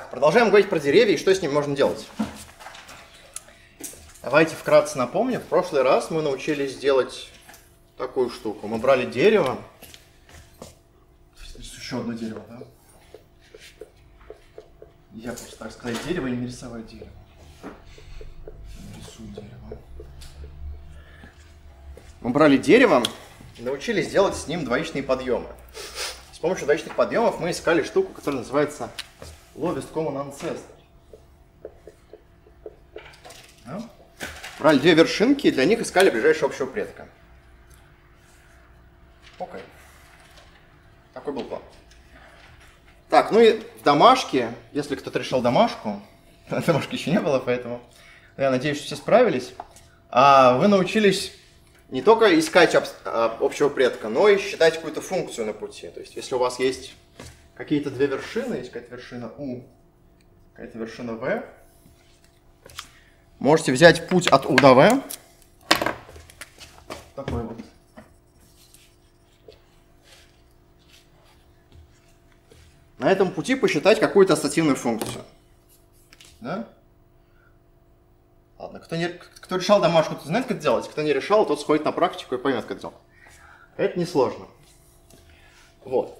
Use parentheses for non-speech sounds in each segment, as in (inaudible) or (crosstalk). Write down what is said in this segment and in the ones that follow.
Так, продолжаем говорить про деревья и что с ними можно делать. Давайте вкратце напомню. В прошлый раз мы научились делать такую штуку. Мы брали дерево. Еще одно дерево, да? Я просто так сказать дерево и не рисовать дерево. Рисую дерево. Мы брали дерево научились делать с ним двоичные подъемы. С помощью двоичных подъемов мы искали штуку, которая называется lowest common ancestor. Да? Брали две вершинки и для них искали ближайшего общего предка. Окей. Такой был план. Так, ну и в домашке, если кто-то решил домашку, (laughs) домашки еще не было, поэтому я надеюсь, что все справились, а вы научились не только искать а, общего предка, но и считать какую-то функцию на пути. То есть, если у вас есть какие-то две вершины, есть какая-то вершина U, какая-то вершина V, можете взять путь от U до V, такой вот. На этом пути посчитать какую-то ассоциативную функцию. Да? Ладно, кто, не, кто решал домашку, тот знает, как делать. Кто не решал, тот сходит на практику и поймет, как делать. Это несложно. Вот.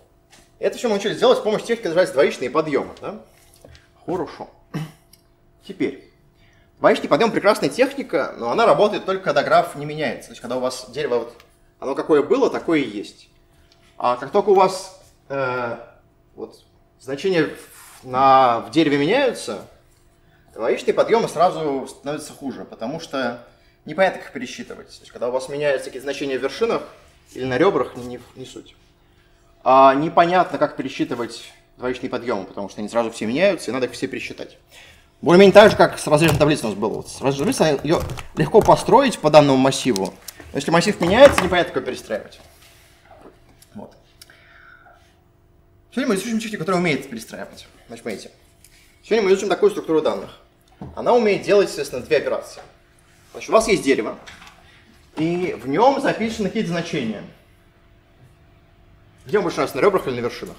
Это все мы научились делать с помощью техники, называется двоичные подъемы. Да? Хорошо. Теперь. Двоичный подъем прекрасная техника, но она работает только, когда граф не меняется. То есть, когда у вас дерево, вот, оно какое было, такое и есть. А как только у вас э, вот, значения на, в дереве меняются, Логичные подъемы сразу становятся хуже, потому что непонятно, как пересчитывать. То есть, когда у вас меняются какие-то значения в вершинах или на ребрах, не, не суть. А непонятно, как пересчитывать двоичные подъемы, потому что они сразу все меняются, и надо их все пересчитать. Более-менее так же, как с разрежной таблицей у нас было. Вот с разрежной таблицей ее легко построить по данному массиву. Но если массив меняется, непонятно, как перестраивать. Вот. Сегодня мы изучим технику, которая умеет перестраивать. Значит. Сегодня мы изучим такую структуру данных. Она умеет делать, естественно, две операции. Значит, у вас есть дерево, и в нем записаны какие-то значения. Где он больше раз, на ребрах или на вершинах?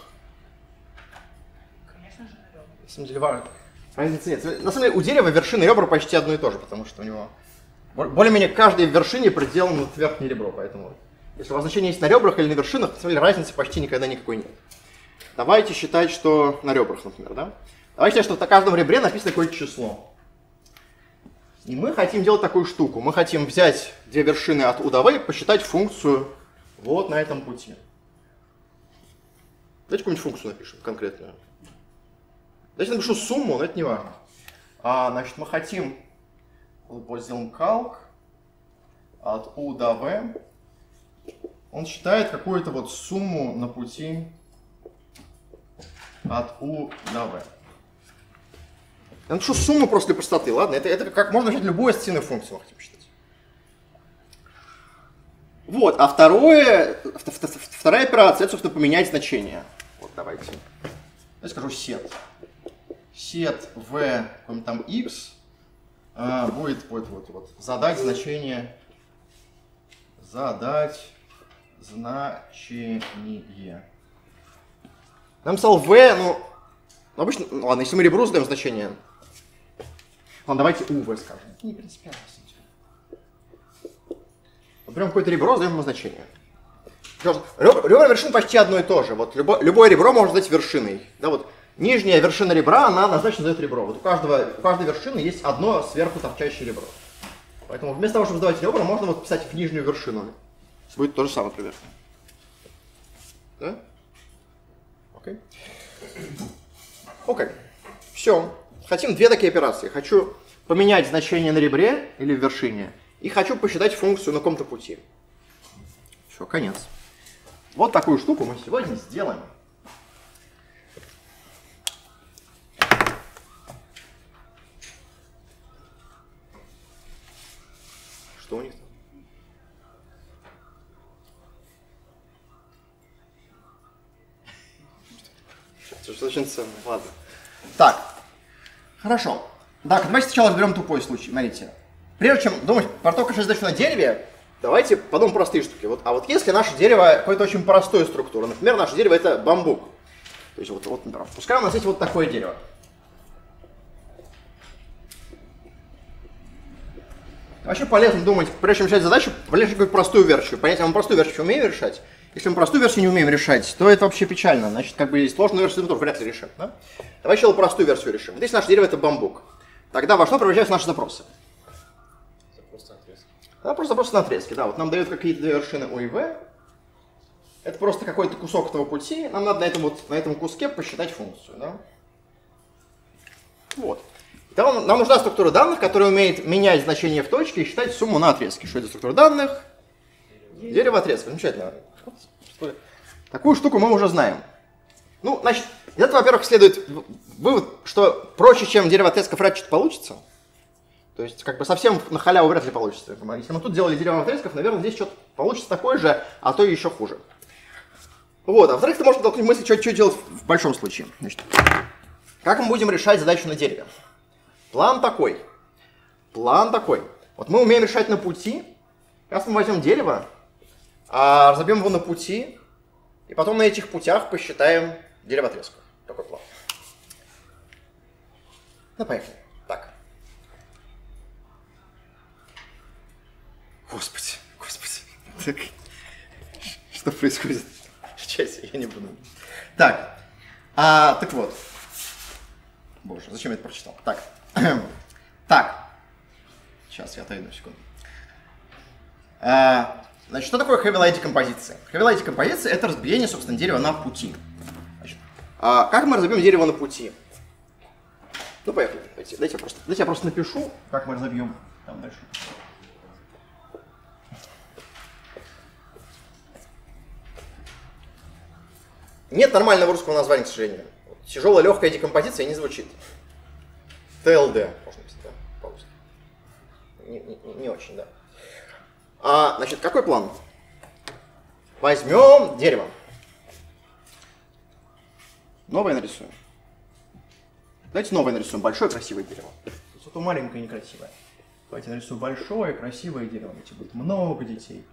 Конечно же, на ребрах. На самом деле, важно. Разницы нет. На самом деле, у дерева вершины и ребра почти одно и то же, потому что у него более-менее каждой вершине приделан вот верхнее ребро, поэтому если у вас значение есть на ребрах или на вершинах, на самом деле разницы почти никогда никакой нет. Давайте считать, что на ребрах, например, да? Давайте считать, что на каждом ребре написано какое-то число. И мы хотим делать такую штуку. Мы хотим взять две вершины от V и посчитать функцию вот на этом пути. Давайте какую-нибудь функцию напишем конкретную. Давайте напишу сумму, но это не важно. А, значит, мы хотим, вот сделаем calc от U до V. Он считает какую-то вот сумму на пути от U до V. Я напишу сумму просто для простоты, ладно? Это, это как можно взять любую ассоциативную функцию, мы хотим считать. Вот, а второе, вторая операция, это, собственно, поменять значение. Вот, давайте. Я скажу set. Set v, там x, а, будет вот, вот, вот, задать значение, задать значение. Нам написал v, ну, обычно, ну, ладно, если мы ребру задаем значение, Ладно, давайте УВ скажем. Не принципиально. Вот берем какое-то ребро, задаем ему значение. Ребра вершин почти одно и то же. Вот любое, любое ребро можно задать вершиной. Да, вот нижняя вершина ребра, она однозначно задает ребро. Вот у, каждого, у каждой вершины есть одно сверху торчащее ребро. Поэтому вместо того, чтобы задавать ребра, можно вот писать в нижнюю вершину. Будет то же самое примерно. Да? Окей. Окей. Все. Хотим две такие операции. Хочу поменять значение на ребре или в вершине, и хочу посчитать функцию на каком-то пути. Все, конец. Вот такую штуку мы сегодня сделаем. Что у них там? Что-то очень ценное. Ладно. Так, Хорошо. Так, давайте сначала разберем тупой случай. Смотрите прежде чем думать про то, как задачу на дереве, давайте подумаем простые штуки. Вот, а вот если наше дерево какой-то очень простой структуры, например, наше дерево это бамбук. То есть вот, вот например, пускай у нас есть вот такое дерево. Вообще полезно думать, прежде чем решать задачу, полезно какую-то простую версию. Понять, а мы простую версию умеем решать? Если мы простую версию не умеем решать, то это вообще печально. Значит, как бы сложную версию мы тоже вряд ли решим. Да? Давай сначала простую версию решим. Здесь наше дерево это бамбук. Тогда во что превращаются наши запросы? Запрос на отрезки. Да, просто запросы на отрезки. Да, вот нам дают какие-то две вершины У и В. Это просто какой-то кусок этого пути. Нам надо на этом, вот, на этом куске посчитать функцию. Да? Вот. Нам, нам нужна структура данных, которая умеет менять значение в точке и считать сумму на отрезке. Что это структура данных? Дерево отрезка. Замечательно. Такую штуку мы уже знаем. Ну, значит, из этого, во-первых, следует вывод, что проще, чем дерево отрезков, что-то получится. То есть, как бы совсем на халяву вряд ли получится. Если мы тут делали дерево отрезков, наверное, здесь что-то получится такое же, а то еще хуже. Вот, а во-вторых, ты можешь толкнуть мысль, что, что делать в большом случае. Значит, как мы будем решать задачу на дереве? План такой. План такой. Вот мы умеем решать на пути. Сейчас мы возьмем дерево, а разобьем его на пути, и потом на этих путях посчитаем дерево отрезков. Такой план. Ну, поехали. Господи, господи. Что происходит? Сейчас я не буду. Так. А, так вот. Боже, зачем я это прочитал? Так. (clears throat) так. Сейчас я отойду секунду. А, значит, что такое heavy light декомпозиция? Heavy light декомпозиция это разбиение, собственно, дерева на пути. Значит, а как мы разобьем дерево на пути? Ну, поехали. Дайте, дайте, я просто, дайте я просто напишу, как мы разобьем там дальше. Нет нормального русского названия, к сожалению. Тяжелая легкая декомпозиция не звучит. ТЛД, можно писать, да, по-русски. Не, не, не очень, да. А, значит, какой план? Возьмем дерево. Новое нарисуем. Давайте новое нарисуем. Большое красивое дерево. Зато маленькое некрасивое. Давайте нарисуем большое красивое дерево. Эти будет много детей.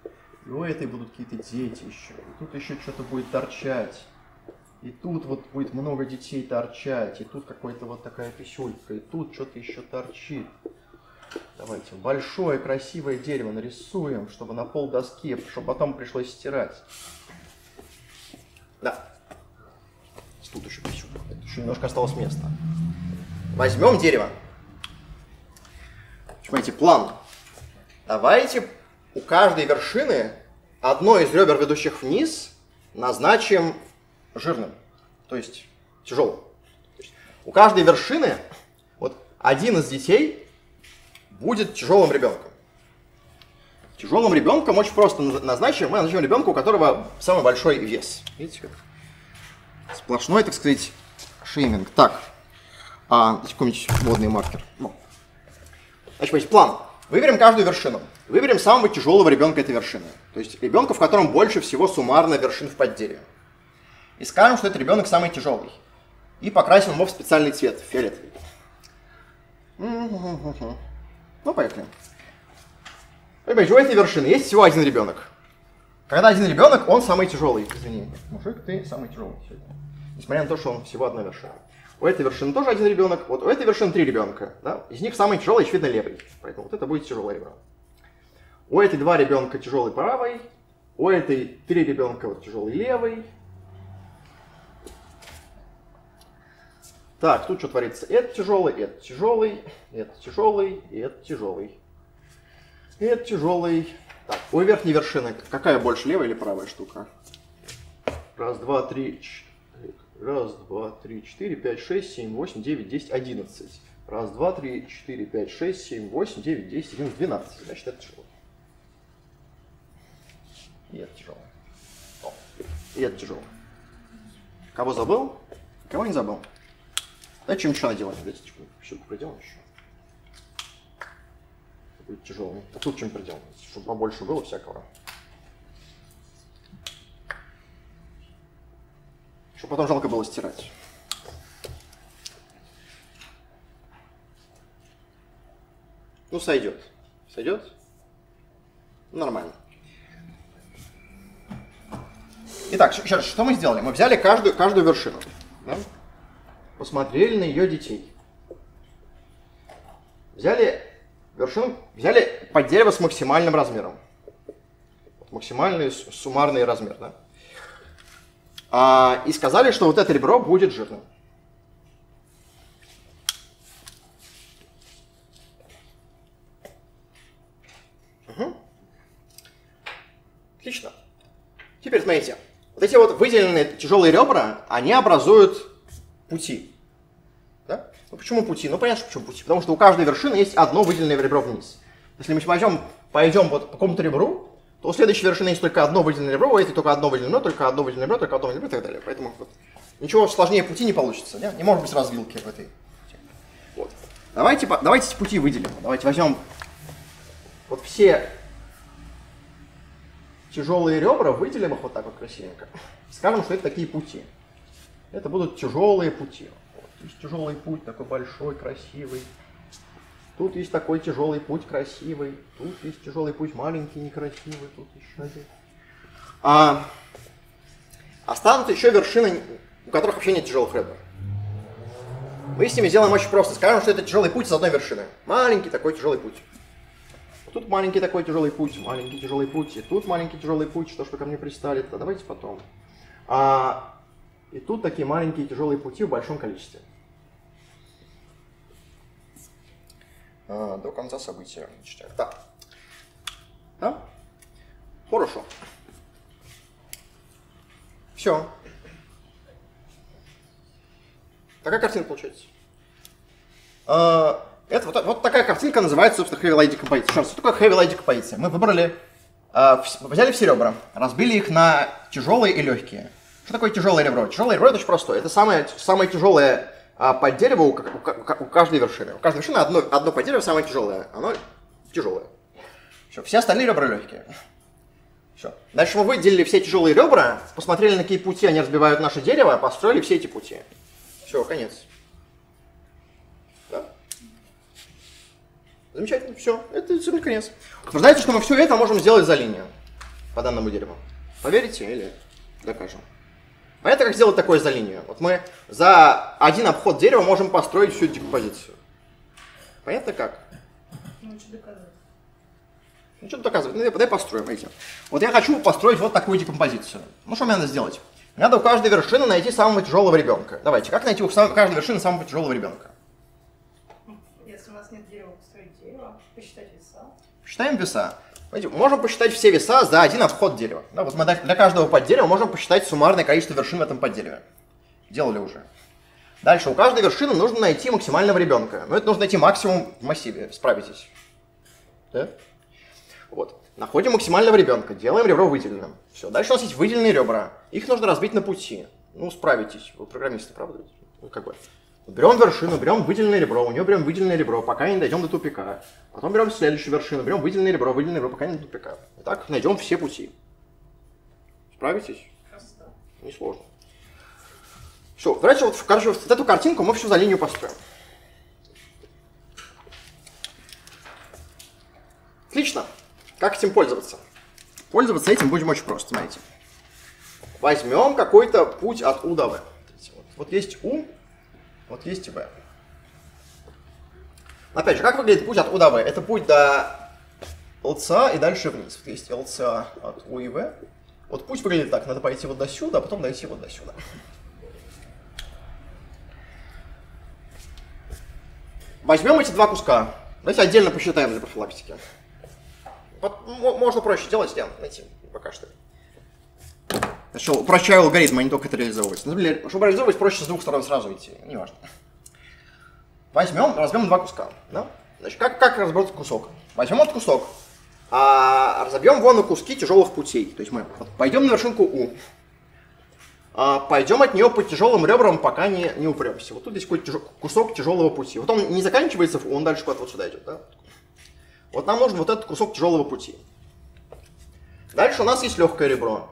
И у этой будут какие-то дети еще. И тут еще что-то будет торчать. И тут вот будет много детей торчать, и тут какая-то вот такая писюлька, и тут что-то еще торчит. Давайте большое красивое дерево нарисуем, чтобы на пол доски, чтобы потом пришлось стирать. Да. Тут еще писюлька, еще немножко осталось места. Возьмем дерево. Понимаете, план. Давайте у каждой вершины одно из ребер, ведущих вниз, назначим жирным, то есть тяжелым. У каждой вершины вот один из детей будет тяжелым ребенком. Тяжелым ребенком очень просто назначим. Мы назначим ребенка, у которого самый большой вес. Видите как? Сплошной, так сказать, шейминг. Так, а, какой-нибудь водный маркер. Ну. Значит, смотрите, план. Выберем каждую вершину. Выберем самого тяжелого ребенка этой вершины. То есть ребенка, в котором больше всего суммарно вершин в подделе и скажем, что этот ребенок самый тяжелый. И покрасим его в специальный цвет, фиолетовый. Ну, поехали. Ребята, у этой вершины есть всего один ребенок. Когда один ребенок, он самый тяжелый. Извини, мужик, ты самый тяжелый сегодня. Несмотря на то, что он всего одна вершина. У этой вершины тоже один ребенок. Вот у этой вершины три ребенка. Да? Из них самый тяжелый, очевидно, левый. Поэтому вот это будет тяжелый ребенок. У этой два ребенка тяжелый правый. У этой три ребенка вот тяжелый левый. Так, тут что творится? Это тяжелый, это тяжелый, это тяжелый, это тяжелый. Это тяжелый. Так, у верхней вершины какая больше, левая или правая штука? Раз, два, три, раз, два, три, четыре, пять, шесть, семь, восемь, девять, десять, одиннадцать. Раз, два, три, четыре, пять, шесть, семь, восемь, девять, десять, одиннадцать, двенадцать. Значит, это тяжело. И это тяжело. О, и это тяжело. Кого забыл? Кого не забыл? Да чем еще наделать? Давайте щетку проделаем еще. Будет тяжелый. А тут чем проделать? Чтобы побольше было всякого. Чтобы потом жалко было стирать. Ну, сойдет. Сойдет? Нормально. Итак, еще что мы сделали? Мы взяли каждую, каждую вершину. Да? Посмотрели на ее детей. Взяли вершину взяли под дерево с максимальным размером. Максимальный суммарный размер, да? А, и сказали, что вот это ребро будет жирным. Угу. Отлично. Теперь смотрите. Вот эти вот выделенные тяжелые ребра, они образуют пути. Да? Ну почему пути? Ну понятно, почему пути. Потому что у каждой вершины есть одно выделенное ребро вниз. Если мы пойдем, пойдем вот по какому-то ребру, то у следующей вершины есть только одно выделенное ребро, у этой только одно выделенное ребро, только одно выделенное ребро, только одно выделенное ребро и так далее. Поэтому вот, ничего сложнее пути не получится. Не, не может быть развилки в этой. Вот. Давайте, давайте эти пути выделим. Давайте возьмем вот все тяжелые ребра, выделим их вот так вот красивенько. Скажем, что это такие пути. Это будут тяжелые пути. Вот, есть тяжелый путь, такой большой, красивый. Тут есть такой тяжелый путь красивый. Тут есть тяжелый путь маленький, некрасивый. Тут еще один. А, останутся еще вершины, у которых вообще нет тяжелых ребер. Мы с ними сделаем очень просто. Скажем, что это тяжелый путь с одной вершины. Маленький такой тяжелый путь. Тут маленький такой тяжелый путь, маленький тяжелый путь, и тут маленький тяжелый путь, что вы ко мне пристали, то давайте потом. А, и тут такие маленькие тяжелые пути в большом количестве. А, до конца события. Так. Да? Хорошо. Все. Такая картина получается. А, это вот, вот такая картинка называется, собственно, Heavy Light Decomposition. Что такое Heavy Light Decomposition? Мы выбрали, э, взяли все ребра, разбили их на тяжелые и легкие. Что такое тяжелое ребро? Тяжелое ребро это очень простое. Это самое, самое тяжелое а, под дерево у, у, у, каждой вершины. У каждой вершины одно, одно под дерево самое тяжелое. Оно тяжелое. Все, все остальные ребра легкие. Все. Дальше мы выделили все тяжелые ребра, посмотрели, на какие пути они разбивают наше дерево, построили все эти пути. Все, конец. Замечательно, все, это все конец. Утверждается, что мы все это можем сделать за линию по данному дереву. Поверите или докажем? Понятно, как сделать такое за линию? Вот мы за один обход дерева можем построить всю декомпозицию. Понятно как? Ну, что доказывать? Ну, что доказывать? Ну, дай построим, видите. Вот я хочу построить вот такую декомпозицию. Ну, что мне надо сделать? надо у каждой вершины найти самого тяжелого ребенка. Давайте, как найти у каждой вершины самого тяжелого ребенка? Посчитать веса. Посчитаем веса. Можем посчитать все веса за один обход дерева. Да, вот мы для каждого поддерева можем посчитать суммарное количество вершин в этом поддереве. Делали уже. Дальше, у каждой вершины нужно найти максимального ребенка. Но это нужно найти максимум в массиве. Справитесь. Да? Вот. Находим максимального ребенка, делаем ребро выделенным. Все. Дальше у нас есть выделенные ребра. Их нужно разбить на пути. Ну, справитесь. Вы программисты, правда? Ну, как бы. Берем вершину, берем выделенное ребро, у нее берем выделенное ребро, пока не дойдем до тупика. Потом берем следующую вершину, берем выделенное ребро, выделенное ребро, пока не до тупика. И так найдем все пути. Справитесь? Несложно. Все, давайте вот, короче, вот эту картинку мы всю за линию построим. Отлично. Как этим пользоваться? Пользоваться этим будем очень просто, смотрите. Возьмем какой-то путь от У до В. Вот, вот есть У, вот есть В. Опять же, как выглядит путь от У до В? Это путь до ЛЦА и дальше вниз. Вот есть ЛЦА от У и В. Вот путь выглядит так. Надо пойти вот до сюда, а потом дойти вот до сюда. Возьмем эти два куска. Давайте отдельно посчитаем для профилактики. Вот, можно проще делать, сделаем. Найти пока что. Что, упрощаю алгоритм, а не только это реализовывать. Ну, чтобы реализовывать, проще с двух сторон сразу идти. Неважно. Возьмем, разбьем два куска. Да? Значит, как, как разбрать кусок? Возьмем этот кусок, а разобьем его на куски тяжелых путей. То есть мы вот, пойдем на вершинку У, а, пойдем от нее по тяжелым ребрам, пока не, не упремся. Вот тут есть какой-то тяж... кусок тяжелого пути. Вот он не заканчивается, он дальше куда-то вот сюда идет. Да? Вот нам нужен вот этот кусок тяжелого пути. Дальше у нас есть легкое ребро.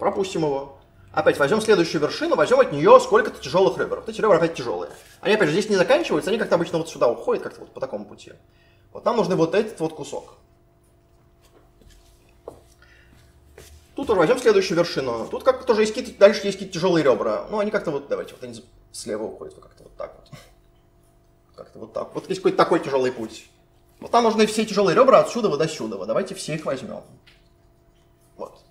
Пропустим его. Опять возьмем следующую вершину, возьмем от нее сколько-то тяжелых ребер. Вот эти ребра опять тяжелые. Они, опять же, здесь не заканчиваются, они как-то обычно вот сюда уходят, как-то вот по такому пути. Вот нам нужны вот этот вот кусок. Тут тоже возьмем следующую вершину. Тут как-то тоже есть какие-то, дальше есть какие-то тяжелые ребра. Ну, они как-то вот, давайте, вот они слева уходят, как-то вот так вот. Как-то вот так. Вот есть какой-то такой тяжелый путь. Вот нам нужны все тяжелые ребра отсюда до сюда. Давайте все их возьмем. Вот.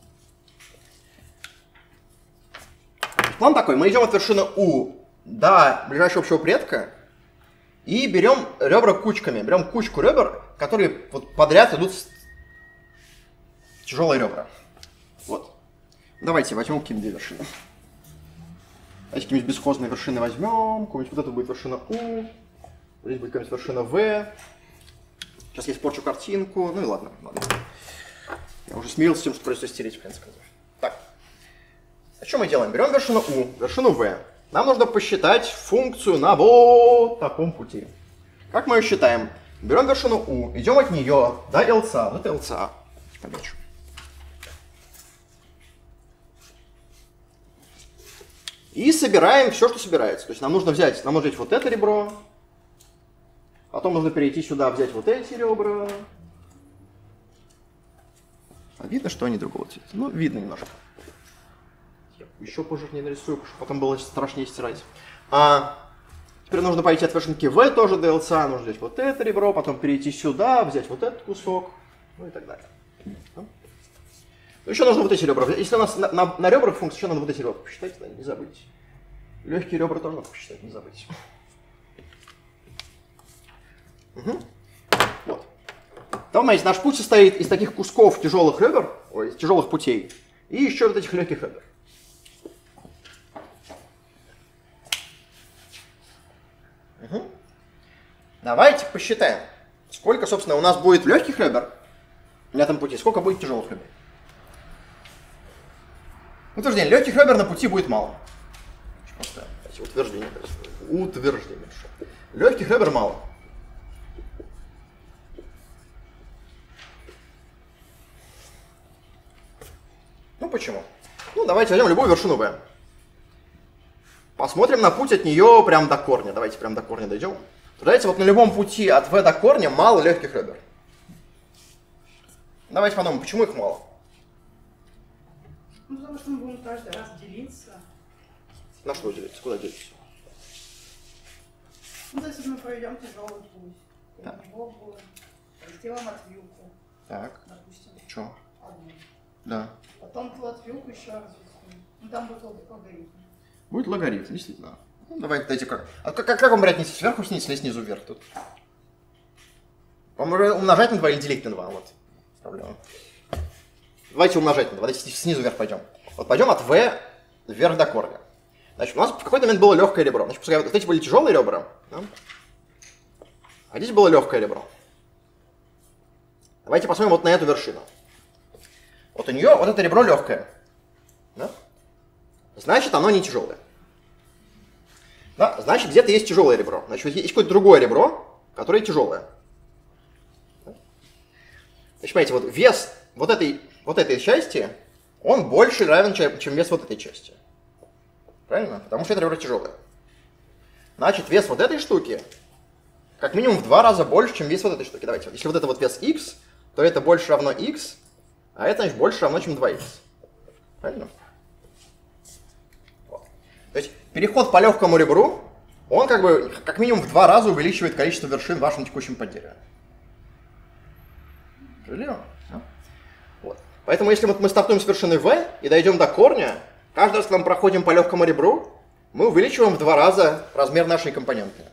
План такой. Мы идем от вершины У до ближайшего общего предка и берем ребра кучками. Берем кучку ребер, которые вот подряд идут с... тяжелые ребра. Вот. Давайте возьмем какие-нибудь две вершины. Давайте какие-нибудь бесхозные вершины возьмем. Какую-нибудь вот это будет вершина У. Здесь будет какая-нибудь вершина В. Сейчас я испорчу картинку. Ну и ладно, ладно. Я уже смирился с тем, что придется стереть, в конце концов. Так. А что мы делаем? Берем вершину У, вершину В. Нам нужно посчитать функцию на вот таком пути. Как мы ее считаем? Берем вершину У, идем от нее до LCA. Вот это LCA. Помечу. И собираем все, что собирается. То есть нам нужно взять, нам нужно взять вот это ребро, потом нужно перейти сюда, взять вот эти ребра. А видно, что они другого цвета? Ну, видно немножко. Еще пожирнее нарисую, потому что потом было страшнее стирать. А теперь нужно пойти от вершинки В тоже до LCA, нужно взять вот это ребро, потом перейти сюда, взять вот этот кусок, ну и так далее. Ну, еще нужно вот эти ребра. Если у нас на, на, на ребрах функция, еще надо вот эти ребра посчитать, не забыть. Легкие ребра тоже надо посчитать, не забыть. Угу. Вот. Там, смотрите, наш путь состоит из таких кусков тяжелых ребер, ой, тяжелых путей, и еще вот этих легких ребер. Давайте посчитаем, сколько, собственно, у нас будет легких ребер на этом пути, сколько будет тяжелых ребер. Утверждение. Легких ребер на пути будет мало. Просто утверждение. Утверждение. Легких ребер мало. Ну почему? Ну давайте возьмем любую вершину V. Посмотрим на путь от нее прям до корня. Давайте прям до корня дойдем. Давайте вот на любом пути от V до корня мало легких ребер. Давайте подумаем, почему их мало? Ну, потому что мы будем каждый раз делиться. На что делиться? Куда делиться? Ну, то есть мы пройдем тяжелый путь. Так. У него будет. Сделаем отвилку, Так, допустим, что? одну. Да. Потом ту отвилку еще раз. Ну, там будет лог- логарифм. Будет логарифм, действительно. Ну, давайте, дайте как. А как, как, как вам брать нести сверху снизу или снизу вверх тут? Вам умножать на 2 или делить на 2? Вот. Проблема. Давайте умножать на 2. Давайте снизу вверх пойдем. Вот пойдем от V вверх до корня. Значит, у нас в какой-то момент было легкое ребро. Значит, пускай вот эти были тяжелые ребра, да? а здесь было легкое ребро. Давайте посмотрим вот на эту вершину. Вот у нее вот это ребро легкое. Да? Значит, оно не тяжелое. Да? Значит, где-то есть тяжелое ребро. Значит, есть какое-то другое ребро, которое тяжелое. Значит, понимаете, вот вес вот этой, вот этой части, он больше равен, чем вес вот этой части. Правильно? Потому что это ребро тяжелое. Значит, вес вот этой штуки как минимум в два раза больше, чем вес вот этой штуки. Давайте, если вот это вот вес x, то это больше равно x, а это, значит, больше равно, чем 2x. Правильно? То есть переход по легкому ребру, он как бы как минимум в два раза увеличивает количество вершин в вашем текущем. Справедливо? Да? Вот. Поэтому если вот мы стартуем с вершины v и дойдем до корня, каждый раз, когда мы проходим по легкому ребру, мы увеличиваем в два раза размер нашей компоненты.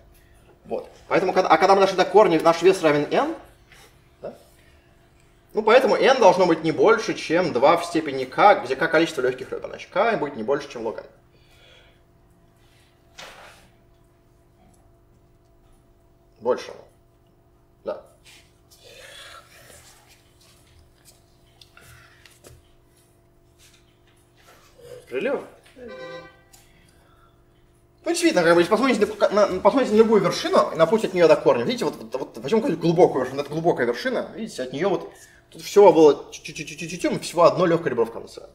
Вот. Поэтому, когда- а когда мы дошли до корня, наш вес равен n, да? ну поэтому n должно быть не больше, чем 2 в степени k, где k количество легких ребер. Значит, k будет не больше, чем log n. Больше. Да. Справедливо? Ну, действительно, как бы, если посмотрите на, на- посмотрите на любую вершину, на путь от нее до корня, видите, вот, вот, вот возьмем какую-нибудь глубокую вершину, это глубокая вершина, видите, от нее вот, тут всего было чуть-чуть, и всего одно легкое ребро в конце.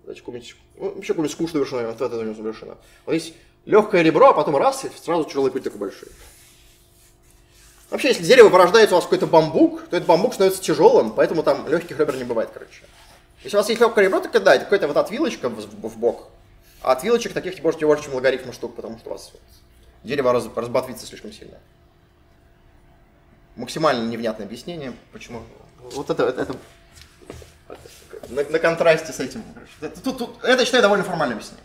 Давайте какую-нибудь, ну, вообще какую-нибудь скучную вершину, вот это вершина. Вот здесь легкое ребро, а потом раз, и сразу тяжелый путь такой большой. Вообще, если дерево порождается у вас какой-то бамбук, то этот бамбук становится тяжелым, поэтому там легких ребер не бывает, короче. Если у вас есть легкое ребро, то да, это какая-то вот отвилочка в, в бок. А отвилочек таких можете больше, чем логарифма штук, потому что у вас дерево раз, разбатвится слишком сильно. максимально невнятное объяснение, почему. Вот это, это, это на, на контрасте с этим. Это, тут, тут, это, считаю, довольно формальное объяснение.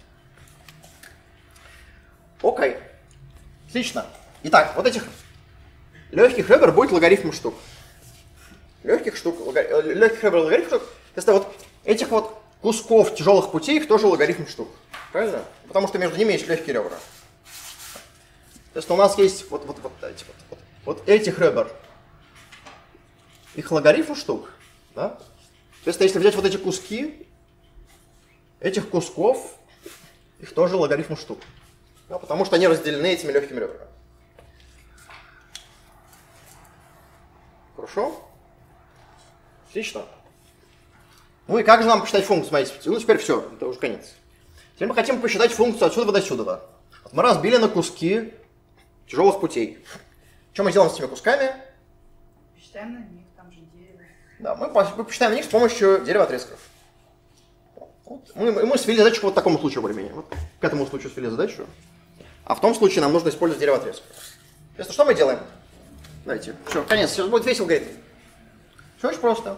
Окей. Отлично. Итак, вот этих легких ребер будет логарифм штук. Легких штук, лога... э, легких ребер логарифм штук. Если вот этих вот кусков тяжелых путей, их тоже логарифм штук. Правильно? Потому что между ними есть легкие ребра. То есть у нас есть вот, вот, вот, эти, вот, вот, вот этих ребер. Их логарифм штук. Да? То есть если взять вот эти куски, этих кусков, их тоже логарифм штук. Да, потому что они разделены этими легкими ребрами. Хорошо? Отлично. Ну и как же нам посчитать функцию? Смотрите, ну теперь все, это уже конец. Теперь мы хотим посчитать функцию отсюда до сюда. Вот мы разбили на куски тяжелых путей. Что мы сделаем с этими кусками? Считаем на них, там же дерево. Да, мы, по- мы посчитаем на них с помощью дерева отрезков. Вот. Мы, мы свели задачу вот к такому случаю более-менее. Вот к этому случаю свели задачу. А в том случае нам нужно использовать дерево отрезков. Соответственно, что мы делаем? Давайте, все, конец, сейчас будет весело, говорит. Все очень просто.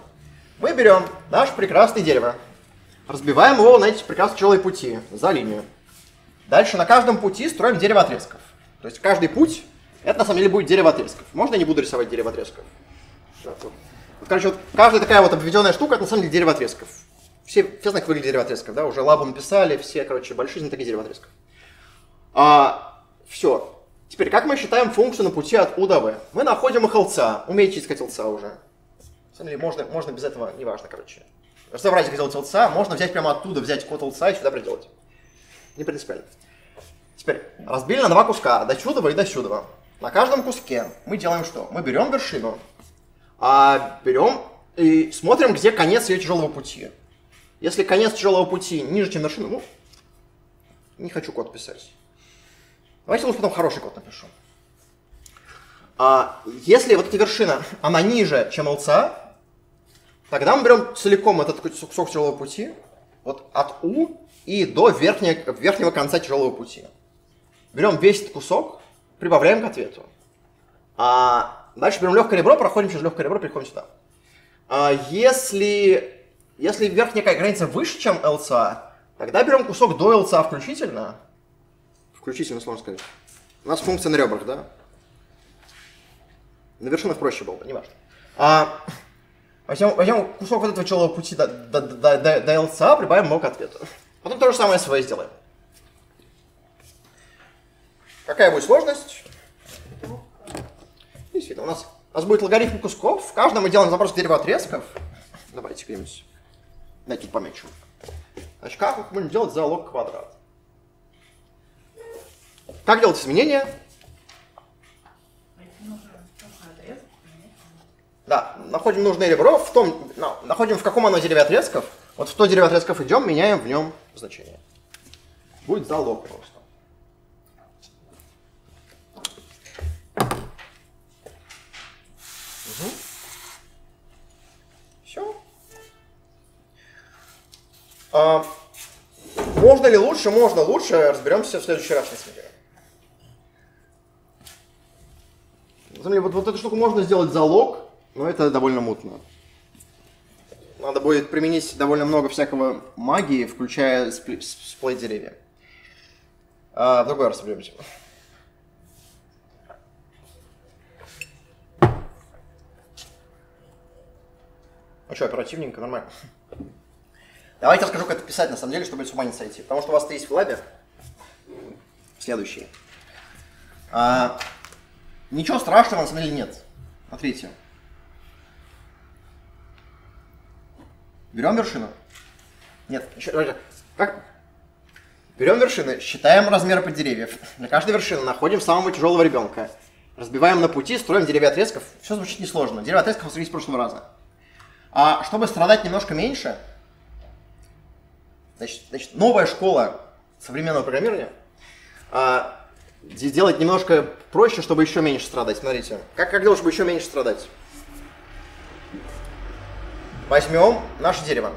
Мы берем наше прекрасное дерево, разбиваем его на эти прекрасные тяжелые пути за линию. Дальше на каждом пути строим дерево отрезков. То есть каждый путь, это на самом деле будет дерево отрезков. Можно я не буду рисовать дерево отрезков? Вот, короче, вот каждая такая вот обведенная штука, это на самом деле дерево отрезков. Все, все знают, как выглядит дерево отрезков, да? Уже лабу написали, все, короче, большие знатоки дерева отрезков. А, все. Теперь, как мы считаем функцию на пути от У до В? Мы находим их LCA. Умеете искать LCA уже? На самом деле, можно, можно без этого, неважно, короче. Разобрать, как делать LCA, можно взять прямо оттуда, взять код LCA и сюда приделать. Не принципиально. Теперь, разбили на два куска, до чудова и до сюдова. На каждом куске мы делаем что? Мы берем вершину, а берем и смотрим, где конец ее тяжелого пути. Если конец тяжелого пути ниже, чем вершина, ну, не хочу код писать. Давайте лучше потом хороший код напишу. А если вот эта вершина, она ниже, чем ЛЦА, тогда мы берем целиком этот кусок тяжелого пути, вот от У и до верхнего, верхнего конца тяжелого пути. Берем весь этот кусок, прибавляем к ответу. А дальше берем легкое ребро, проходим через легкое ребро, переходим сюда. А если, если верхняя граница выше, чем ЛЦА, тогда берем кусок до ЛЦА включительно. Включительно, сложно сказать. У нас функция на ребрах, да? На вершинах проще было, бы, не важно. А, возьмем, возьмем кусок вот этого тяжелого пути до, до, до, до, до ЛЦА, прибавим его к ответу. Потом то же самое с V сделаем. Какая будет сложность? Действительно, у нас, у нас будет логарифм кусков. В каждом мы делаем запрос к дереву отрезков. Давайте где-нибудь. Тут помечу. Значит, как мы будем делать за квадрат? Как делать изменения? Да, находим нужное ребро, в том, находим в каком оно дереве отрезков. Вот в то дерево отрезков идем, меняем в нем значение. Будет залог просто. Все. А, можно ли лучше? Можно лучше. Разберемся в следующий раз На самом деле, вот, вот эту штуку можно сделать залог, но это довольно мутно. Надо будет применить довольно много всякого магии, включая спли- сплей деревья. А, в другой раз разберемся. Ну что, оперативненько, нормально. Давайте расскажу, как это писать, на самом деле, чтобы с ума не сойти. Потому что у вас-то есть в лабе. Следующий. А, ничего страшного на самом деле нет. Смотрите. Берем вершину. Нет, еще. Как? Берем вершины, считаем размеры под деревьев. Для каждой вершины находим самого тяжелого ребенка. Разбиваем на пути, строим деревья отрезков. Все звучит несложно. Дерево отрезков сравнить с прошлого раза. А чтобы страдать немножко меньше, значит, значит новая школа современного программирования а, сделать немножко проще, чтобы еще меньше страдать. Смотрите, как, как делать, чтобы еще меньше страдать? Возьмем наше дерево.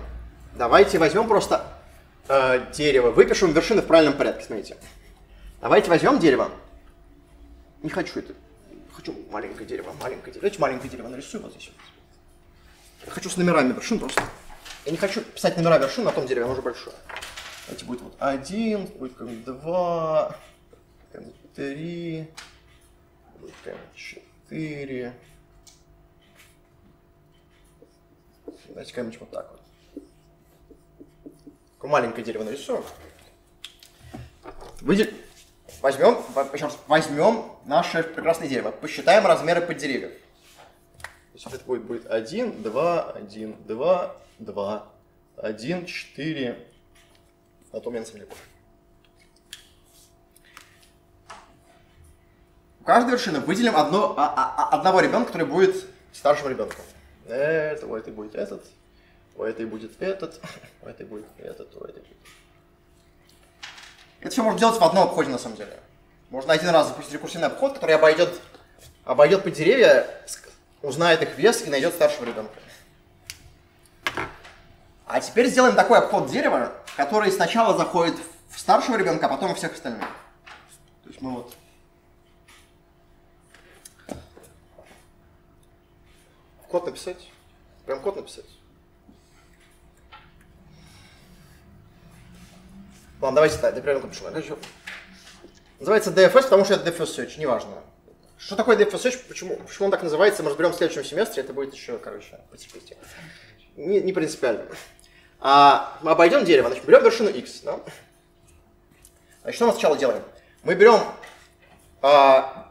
Давайте возьмем просто э, дерево, выпишем вершины в правильном порядке, смотрите. Давайте возьмем дерево. Не хочу это. хочу маленькое дерево, маленькое дерево. Давайте маленькое дерево нарисую вот здесь. Я хочу с номерами вершин просто. Я не хочу писать номера вершин на том дереве, оно уже большое. Давайте будет вот один, будет как два, три, четыре. Давайте как-нибудь вот так вот. Такое маленькое дерево нарисую. Выдел... Возьмем, во- еще раз, возьмем наше прекрасное дерево, посчитаем размеры под деревьев. То есть это будет, будет 1, 2, 1, 2, 2, 1, 4. А то у меня на самом деле больше. Каждой вершины выделим одно, а- а- а- одного ребенка, который будет старшим ребенком. Это, у этой будет этот, у этой будет этот, (laughs) у этой будет этот, у этой будет. Это все можно делать в одном обходе на самом деле. Можно один раз запустить рекурсивный обход, который обойдет, обойдет по деревья, узнает их вес и найдет старшего ребенка. А теперь сделаем такой обход дерева, который сначала заходит в старшего ребенка, а потом во всех остальных. То есть мы вот Код написать? Прям код написать? Ладно, давайте так, я прям напишу. Называется DFS, потому что это DFS Search, неважно. Что такое DFS Search, почему, почему он так называется, мы разберем в следующем семестре, это будет еще, короче, потерпите. Не, не принципиально. А, мы обойдем дерево, значит, берем вершину X, да? Значит, что мы сначала делаем? Мы берем а,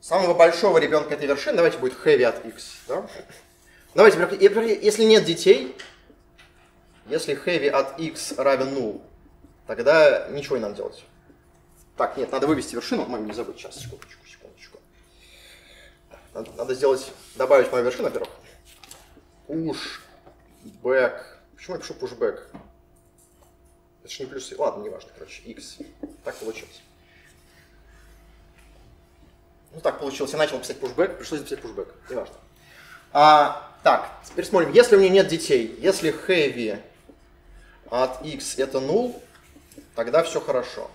самого большого ребенка этой вершины, давайте будет heavy от x, да? Давайте, если нет детей, если heavy от x равен null, тогда ничего не надо делать. Так, нет, надо вывести вершину, мы не забыть, сейчас, секундочку, секундочку. Надо, надо сделать, добавить мою вершину, во-первых. Push, back. Почему я пишу push back? Это же не плюсы. Ладно, неважно, короче, x. Так получилось. Ну так получилось, я начал писать pushback, пришлось написать pushback, неважно. А, так, теперь смотрим, если у меня нет детей, если heavy от x это null, тогда все хорошо.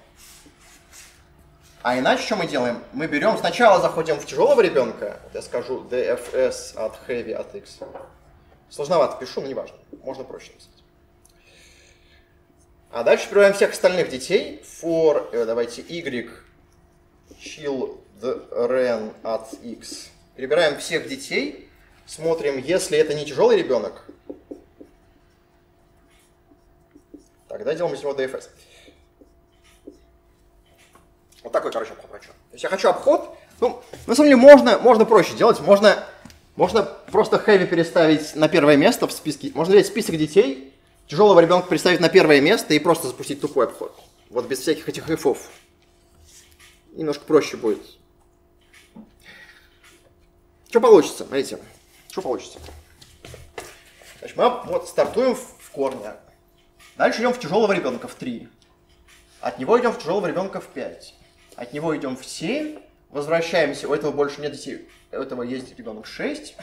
А иначе что мы делаем? Мы берем, сначала заходим в тяжелого ребенка, вот я скажу dfs от heavy от x. Сложновато пишу, но неважно, можно проще написать. А дальше проверяем всех остальных детей. For, э, давайте, y children от x. Перебираем всех детей, смотрим, если это не тяжелый ребенок, тогда делаем из него DFS. Вот такой, короче, обход хочу. То есть я хочу обход, ну, на самом деле можно, можно проще делать, можно, можно просто heavy переставить на первое место в списке, можно взять список детей, тяжелого ребенка переставить на первое место и просто запустить тупой обход. Вот без всяких этих ифов. Немножко проще будет. Что получится? Смотрите. Что получится? Значит, мы вот стартуем в, корне. Дальше идем в тяжелого ребенка в 3. От него идем в тяжелого ребенка в 5. От него идем в 7. Возвращаемся. У этого больше нет детей. У этого есть ребенок 6.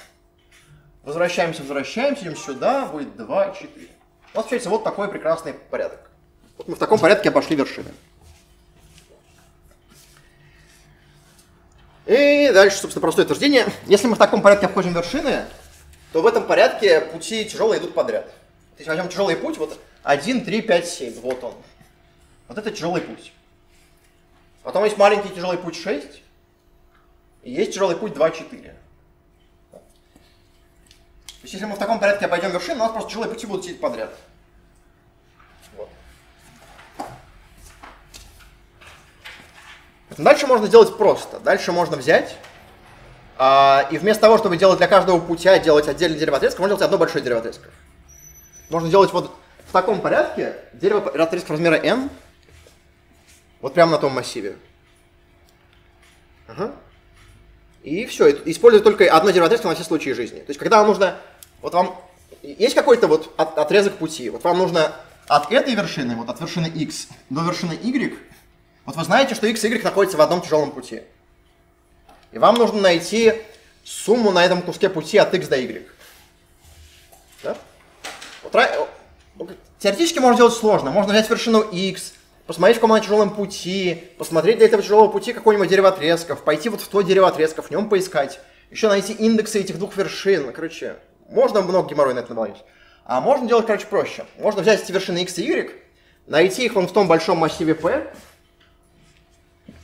Возвращаемся, возвращаемся, идем сюда. Будет 2, 4. У нас получается вот такой прекрасный порядок. Вот мы в таком порядке обошли вершины. И дальше, собственно, простое утверждение. Если мы в таком порядке обходим вершины, то в этом порядке пути тяжелые идут подряд. Если возьмем тяжелый путь, вот 1, 3, 5, 7, вот он. Вот это тяжелый путь. Потом есть маленький тяжелый путь 6, и есть тяжелый путь 2, 4. То есть если мы в таком порядке обойдем вершины, у нас просто тяжелые пути будут идти подряд. Дальше можно сделать просто. Дальше можно взять а, и вместо того, чтобы делать для каждого путя делать отдельный дерево отрезков, можно делать одно большое дерево отрезков. Можно делать вот в таком порядке дерево отрезков размера n, вот прямо на том массиве. Ага. И все, использовать только одно дерево отрезков на все случаи жизни. То есть, когда вам нужно, вот вам, есть какой-то вот от- отрезок пути, вот вам нужно от этой вершины, вот от вершины x до вершины y, вот вы знаете, что x и y находятся в одном тяжелом пути. И вам нужно найти сумму на этом куске пути от x до y. Да? Вот теоретически можно делать сложно. Можно взять вершину x, посмотреть, в каком она тяжелом пути, посмотреть для этого тяжелого пути какой-нибудь дерево отрезков, пойти вот в то дерево отрезков, в нем поискать, еще найти индексы этих двух вершин. Короче, можно много геморроя на это навалить. А можно делать, короче, проще. Можно взять эти вершины x и y, найти их вон в том большом массиве P,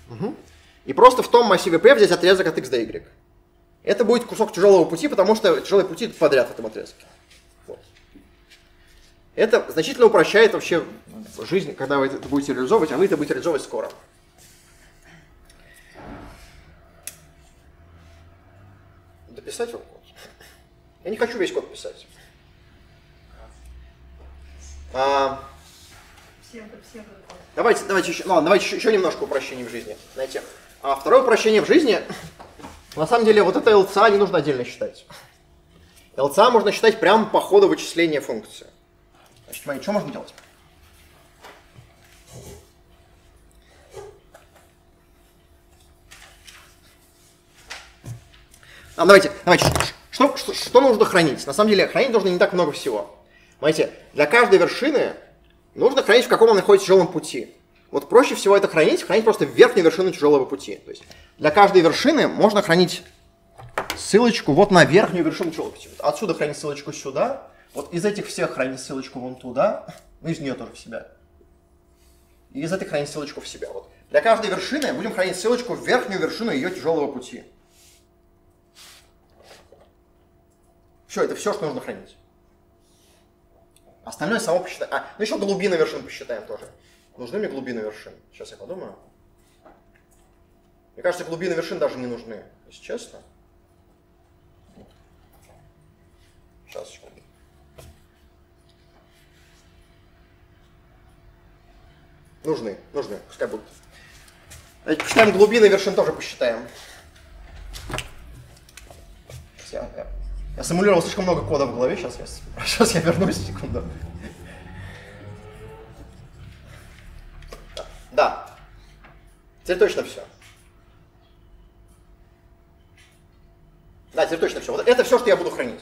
угу. и просто в том массиве P взять отрезок от x до y. Это будет кусок тяжелого пути, потому что тяжелые пути подряд в этом отрезке. Вот. Это значительно упрощает вообще жизнь, когда вы это будете реализовывать, а вы это будете реализовывать скоро. Дописать вам код? Я не хочу весь код писать. А, Всем, всем. Давайте, давайте еще, ладно, давайте еще, еще немножко упрощений в жизни. Знаете, а второе упрощение в жизни, на самом деле, вот это LCA не нужно отдельно считать. LCA можно считать прямо по ходу вычисления функции. Значит, смотри, что можно делать? А, давайте, давайте, что, что, что нужно хранить? На самом деле, хранить нужно не так много всего. Смотрите, для каждой вершины нужно хранить, в каком она находится тяжелом пути. Вот проще всего это хранить, хранить просто верхнюю вершину тяжелого пути. То есть для каждой вершины можно хранить ссылочку вот на верхнюю вершину тяжелого пути. Вот отсюда хранить ссылочку сюда, вот из этих всех хранить ссылочку вон туда, (laughs) ну из нее тоже в себя. И из этой хранить ссылочку в себя. Вот. Для каждой вершины будем хранить ссылочку в верхнюю вершину ее тяжелого пути. Все, это все, что нужно хранить. Остальное само посчитаем. А, ну еще глубины вершин посчитаем тоже. Нужны мне глубины вершин? Сейчас я подумаю. Мне кажется, глубины вершин даже не нужны, если честно. Сейчас, секунду. Нужны, нужны, пускай будут. Посчитаем глубины вершин тоже посчитаем. Сейчас я, я, симулировал слишком много кода в голове, сейчас я, сейчас (laughs) я вернусь, секунду. Да. Теперь точно все. Да, теперь точно все. Вот это все, что я буду хранить.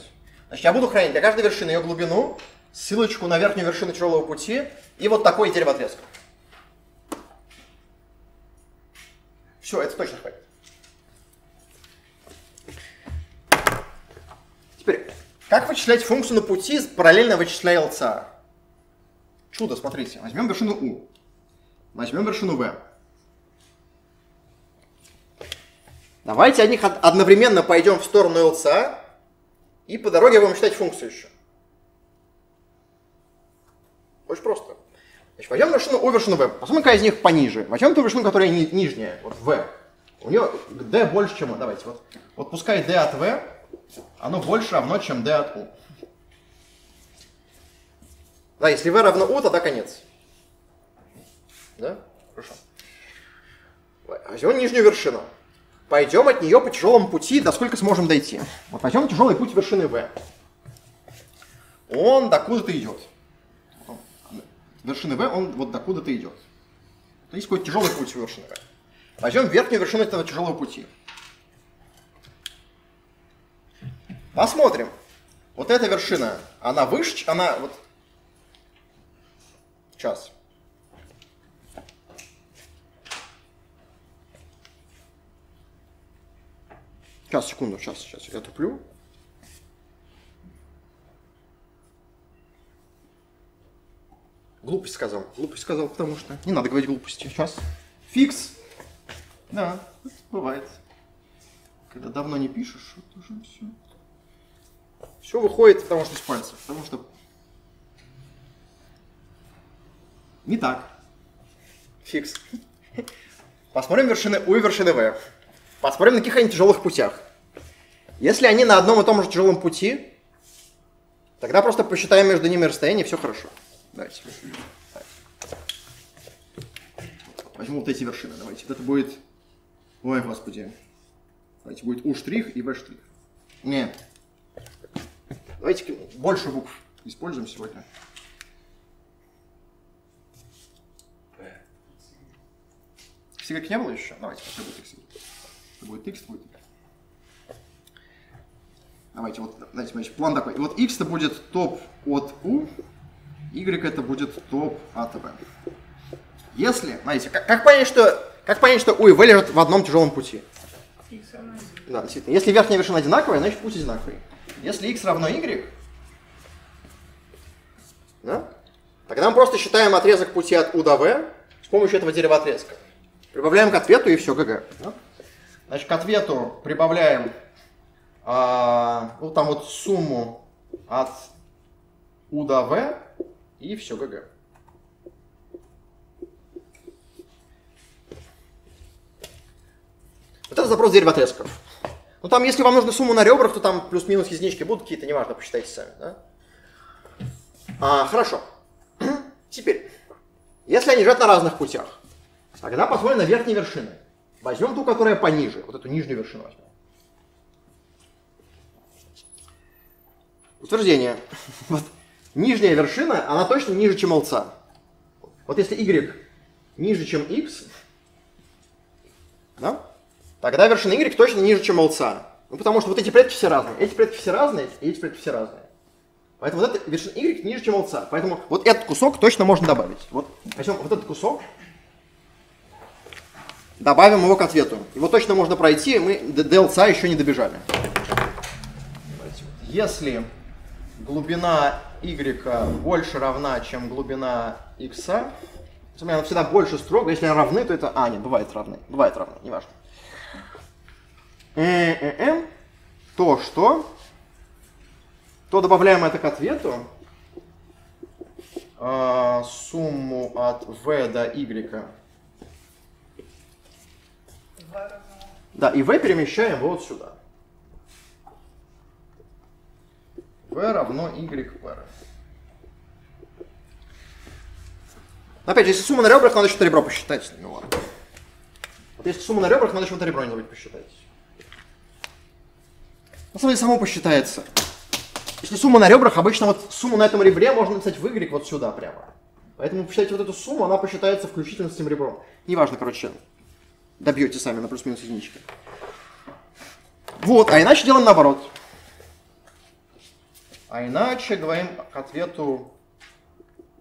Значит, я буду хранить для каждой вершины ее глубину, ссылочку на верхнюю вершину тяжелого пути и вот такой дерево отрезка. Все, это точно хватит. Теперь, как вычислять функцию на пути, параллельно вычисляя LCA? Чудо, смотрите. Возьмем вершину U. Возьмем вершину V. Давайте от них одновременно пойдем в сторону LCA и по дороге будем считать функцию еще. Очень просто. Значит, возьмем вершину U, вершину V. Посмотрим, какая из них пониже. Возьмем ту вершину, которая ни, нижняя, вот V. У нее D больше, чем U. Давайте, вот, вот пускай D от V, оно больше равно, чем D от U. Да, если V равно U, тогда конец. Да? Хорошо. Возьмем нижнюю вершину. Пойдем от нее по тяжелому пути, до сколько сможем дойти. Вот возьмем тяжелый путь вершины V. Он докуда-то идет. Вершины V, он вот докуда-то идет. То есть какой-то тяжелый путь вершины V. Возьмем верхнюю вершину этого тяжелого пути. Посмотрим. Вот эта вершина, она выше, она вот... Сейчас. Сейчас, секунду, сейчас, сейчас, я туплю. Глупость сказал. Глупость сказал, потому что не надо говорить глупости. Сейчас. Фикс. Да, бывает. Когда давно не пишешь, это уже все. Все выходит, потому что из пальцев. Потому что не так. Фикс. Посмотрим вершины У и вершины В. Посмотрим, на каких они тяжелых путях. Если они на одном и том же тяжелом пути, тогда просто посчитаем между ними расстояние, все хорошо. Давайте. Возьму вот эти вершины. Давайте. Вот это будет... Ой, господи. Давайте будет У и В штрих. Давайте больше букв используем сегодня. Xy не было еще? Давайте, пускай будет X. Это будет X, будет Y. Давайте, вот, знаете, значит, план такой. Вот X это будет топ от U, Y это будет топ от V. Если, смотрите, как, как понять, что, как понять, что U и V лежат в одном тяжелом пути? Да, действительно. Если верхняя вершина одинаковая, значит путь одинаковый. Если x равно y, да, тогда мы просто считаем отрезок пути от u до v с помощью этого дерева отрезка. Прибавляем к ответу и все, ГГ. да. Значит, к ответу прибавляем а, ну, там вот сумму от u до v и все, ГГ. Вот это запрос дерева отрезков. Ну там, если вам нужна сумма на ребрах, то там плюс-минус единички будут какие-то, неважно, посчитайте сами. Да? А, хорошо. (clears throat) Теперь, если они лежат на разных путях, тогда посмотрим на верхние вершины. Возьмем ту, которая пониже, вот эту нижнюю вершину возьмем. Утверждение. (laughs) Вот нижняя вершина, она точно ниже, чем лца. Вот если y ниже, чем x, да, тогда вершина y точно ниже, чем лца. Ну, потому что вот эти предки все разные. Эти предки все разные, и эти предки все разные. Поэтому вот эта вершина y ниже, чем лца. Поэтому вот этот кусок точно можно добавить. Вот возьмем вот этот кусок, добавим его к ответу. Его точно можно пройти, мы до до лца еще не добежали. Если глубина y больше равна, чем глубина x, она всегда больше строго. Если они равны, то это... А, нет, бывает равны. Бывает равны, неважно. Э, э, э, То что? То добавляем это к ответу. А, сумму от v до y. Да, и v перемещаем вот сюда. v равно y p. Опять же, если сумма на ребрах, надо еще ребро посчитать. Ну ладно. Вот если сумма на ребрах, надо вот ребро не забыть посчитать. На самом деле, само посчитается. Если сумма на ребрах, обычно вот сумму на этом ребре можно написать в y вот сюда прямо. Поэтому посчитайте вот эту сумму, она посчитается включительно с этим ребром. Неважно, короче, добьете сами на плюс-минус единички. Вот, а иначе делаем наоборот. А иначе говорим к ответу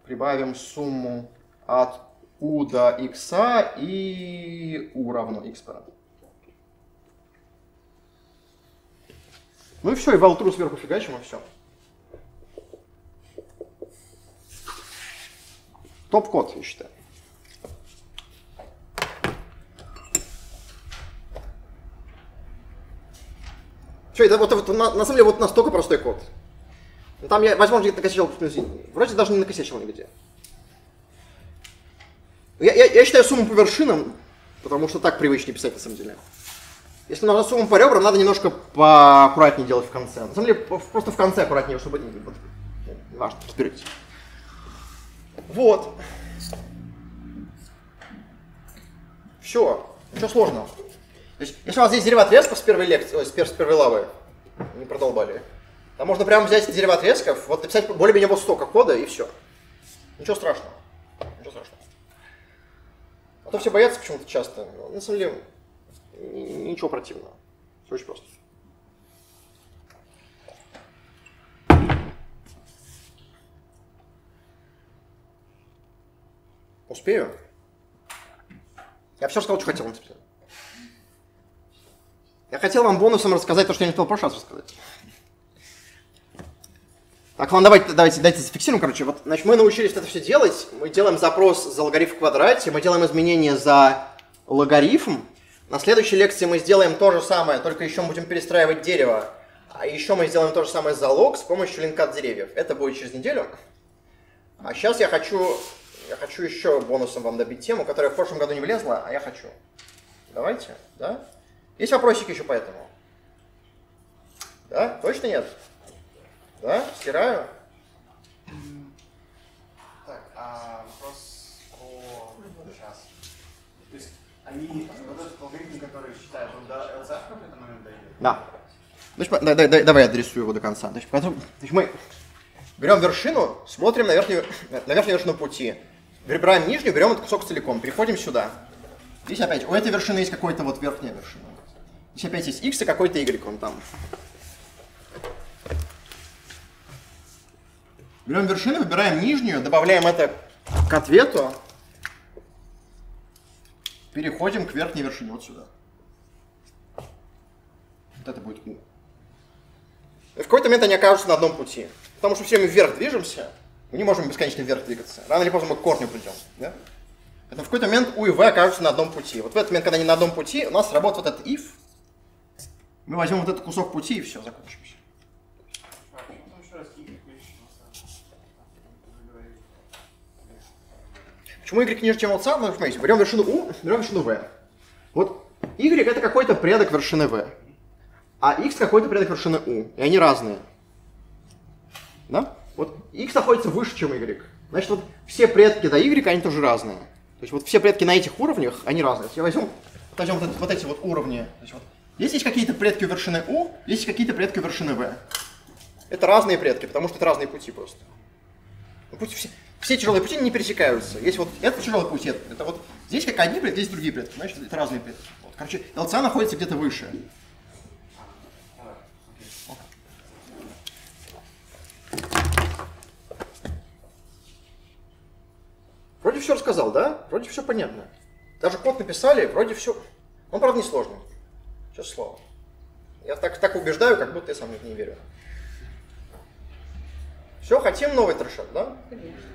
прибавим сумму от u до x и u равно x квадрат. Ну и все, и валтру сверху фигачим, и все. Топ-код, я считаю. Все, это вот, вот на, на самом деле вот настолько простой код. Там я, возможно, где-то накосячил, вроде даже не накосячил нигде. Я, я, я считаю сумму по вершинам, потому что так привычнее писать на самом деле. Если нужна сумма по ребрам, надо немножко поаккуратнее делать в конце. На самом деле, просто в конце аккуратнее, чтобы... не- важно, разберитесь. Вот. Все. Ничего есть, если у вас есть дерево отрезков с первой лекции, ой, с, пер- с первой лавы, не продолбали, там можно прямо взять дерево отрезков, вот написать более-менее вот столько кода и все. Ничего страшного. Ничего страшного. А то все боятся почему-то часто. Но на самом деле ничего противного. Все очень просто. Успею? Я все сказал, что хотел. на самом. Я хотел вам бонусом рассказать то, что я не успел в прошлый раз рассказать. Так, ладно, давайте, давайте, давайте зафиксируем, короче. Вот, значит, мы научились это все делать. Мы делаем запрос за логарифм в квадрате, мы делаем изменения за логарифм. На следующей лекции мы сделаем то же самое, только еще будем перестраивать дерево. А еще мы сделаем то же самое за лог с помощью линка деревьев. Это будет через неделю. А сейчас я хочу, я хочу еще бонусом вам добить тему, которая в прошлом году не влезла, а я хочу. Давайте, да? Есть вопросики еще по этому? Да? Точно нет? Да? Стираю? Так, а вопрос по... Сейчас. То есть они, алгоритм, который считает, он до LCF в какой-то момент дойдет? Да. Значит, да- да- да- давай я адресую его до конца. Значит, потом- значит, мы берем вершину, смотрим на верхнюю, на верхнюю вершину пути. Выбираем нижнюю, берем этот кусок целиком, переходим сюда. Здесь опять, у этой вершины есть какой-то вот верхняя вершина. Здесь опять есть x и какой-то y, он там. Берем вершину, выбираем нижнюю, добавляем это к ответу. Переходим к верхней вершине, вот сюда. Вот это будет U. И в какой-то момент они окажутся на одном пути. Потому что все мы вверх движемся, мы не можем бесконечно вверх двигаться. Рано или поздно мы к корню придем. Да? Поэтому в какой-то момент U и V окажутся на одном пути. Вот в этот момент, когда они на одном пути, у нас работает вот этот if. Мы возьмем вот этот кусок пути и все, закончимся. А, почему там еще раз Y меньше на самом деле? Вы говорили. Почему y ниже, чем LC? Ну, смотрите, берем вершину U, берем вершину V. Вот y это какой-то порядок вершины V, а x какой-то порядок вершины U, и они разные. Да? Вот x находится выше, чем y. Значит, вот все предки до y, они тоже разные. То есть вот все предки на этих уровнях, они разные. Возьмем, вот возьмем вот, вот эти вот уровни, то есть вот, здесь есть какие-то предки вершины U, здесь есть какие-то предки вершины V. Это разные предки, потому что это разные пути просто. Ну, путь все, все тяжелые пути не пересекаются. Есть вот этот тяжелый путь, это, это вот здесь как одни предки, здесь другие предки. Значит, это разные предки. Вот, короче, ЛЦА находится где-то выше. Вроде все рассказал, да? Вроде все понятно. Даже код написали, вроде все. Он, правда, не сложный. Сейчас слово. Я так, так убеждаю, как будто я сам в это не верю. Все, хотим новый трешак, да?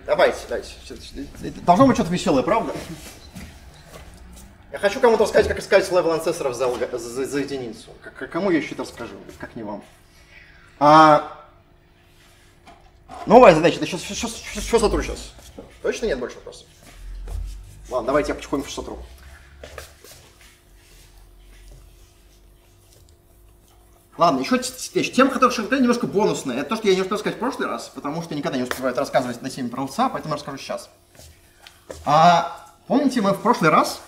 Давайте, давайте. Должно быть что-то веселое, правда? Я хочу кому-то рассказать, как искать level ancestor ов за, за, за единицу. Как- кому я еще это расскажу, как не вам. А, новая задача. Это сейчас, сейчас, сейчас, сотру сейчас? Точно нет больше вопросов? Ладно, давайте я потихоньку сотру. Ладно, еще вещь. Тема, которая шагает, немножко бонусная. Это то, что я не успел сказать в прошлый раз, потому что никогда не успеваю это рассказывать на теме про ЛЦА, поэтому расскажу сейчас. А, помните, мы в прошлый раз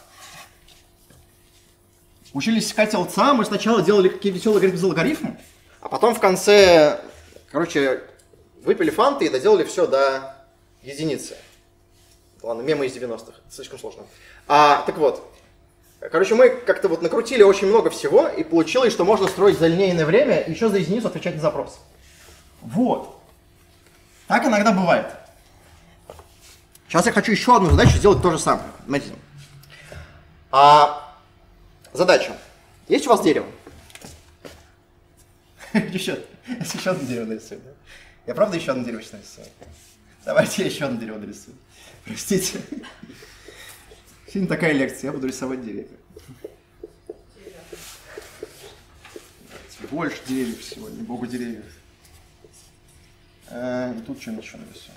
учились искать ЛЦА, мы сначала делали какие-то веселые алгоритмы за алгоритмом, а потом в конце, короче, выпили фанты и доделали все до единицы. Ладно, мемы из 90-х, слишком сложно. А, так вот, короче, мы как-то вот накрутили очень много всего, и получилось, что можно строить за линейное время и еще за единицу отвечать на запрос. Вот. Так иногда бывает. Сейчас я хочу еще одну задачу сделать то же самое. Смотрите. А, задача. Есть у вас дерево? (laughs) Еще, еще одно дерево нарисую. да? Я правда еще одно дерево сейчас нарисую? Давайте я еще одно дерево нарисую. Простите. Сегодня такая лекция, я буду рисовать деревья. Больше деревьев сегодня, богу деревьев. Э, И тут что-нибудь еще нарисую.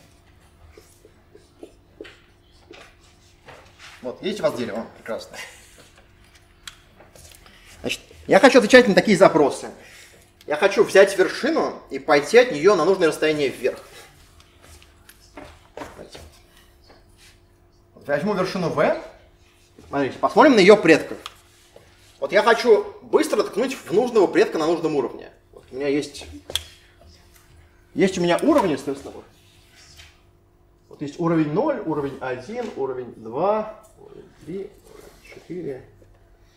Вот, есть у вас дерево? Прекрасно. Значит, я хочу отвечать на такие запросы. Я хочу взять вершину и пойти от нее на нужное расстояние вверх. Возьму вершину V. Смотрите, посмотрим на ее предков. Вот я хочу быстро ткнуть в нужного предка на нужном уровне. Вот у меня есть... Есть у меня уровни, соответственно. Вот. Есть уровень 0, уровень 1, уровень 2, уровень 3, уровень 4,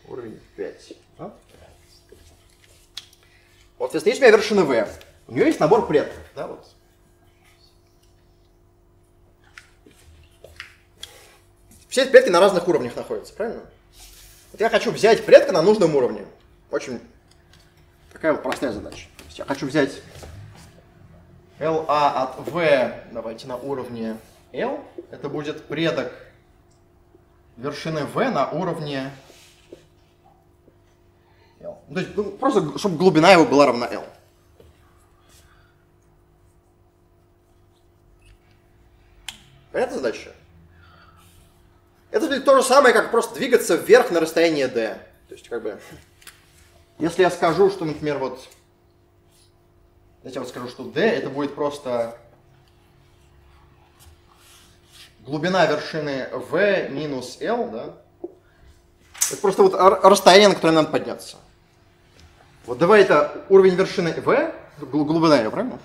уровень 5. Да? Вот, соответственно, есть у меня вершина V. У нее есть набор предков. Да, вот. Все предки на разных уровнях находятся, правильно? Вот я хочу взять предка на нужном уровне. Очень такая вот простая задача. То есть я хочу взять LA от V, давайте на уровне L. Это будет предок вершины V на уровне L. Ну, то есть, ну, просто, чтобы глубина его была равна L. Понятна задача? Это то же самое, как просто двигаться вверх на расстояние d. То есть, как бы, если я скажу, что, например, вот, давайте я вот скажу, что d это будет просто глубина вершины v минус l, да? Это просто вот расстояние, на которое надо подняться. Вот давай это уровень вершины v, гл- глубина ее, правильно?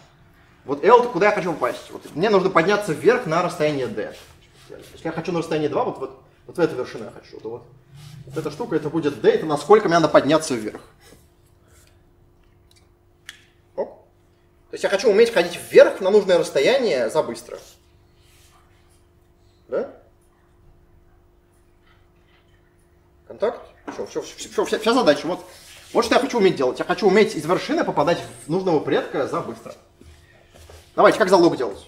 Вот L, куда я хочу попасть? Вот мне нужно подняться вверх на расстояние D. Если я хочу на расстояние 2, вот, вот, вот в эту вершину я хочу, то вот, вот эта штука, это будет D, это насколько мне надо подняться вверх. Оп. То есть я хочу уметь ходить вверх на нужное расстояние за быстро. Да? контакт. Все, все, все, все, вся, вся задача. Вот, вот что я хочу уметь делать. Я хочу уметь из вершины попадать в нужного предка за быстро. Давайте, как залог делать?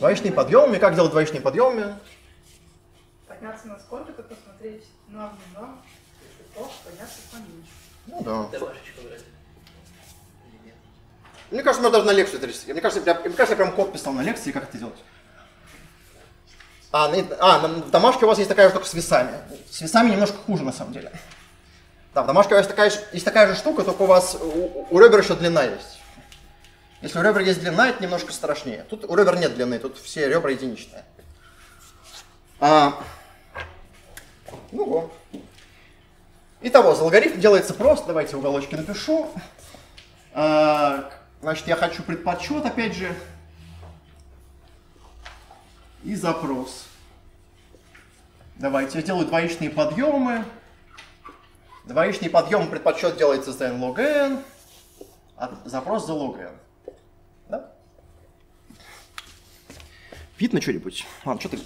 Двоичные подъемы. Как делать двоичные подъемы? Подняться на сколько-то, посмотреть на одну, то подняться поменьше. Ну да. Домашечку? Мне кажется, можно даже на лекцию это рисовать. Мне кажется, я, мне кажется, я прям код писал на лекции, как это делать. А, на, а, в домашке у вас есть такая же, только с весами. С весами немножко хуже, на самом деле. Да, в домашке у вас такая, есть такая же штука, только у вас у, у ребер еще длина есть. Если у ребер есть длина, это немножко страшнее. Тут у ребер нет длины, тут все ребра единичные. А, ну вот. Итого, за логарифм делается просто. Давайте в уголочке напишу. А, Значит, я хочу предподсчет, опять же, и запрос. Давайте, я делаю двоичные подъемы. Двоичный подъем предподсчет делается за n log n, а запрос за log n. Видно что-нибудь? Ладно, что ты...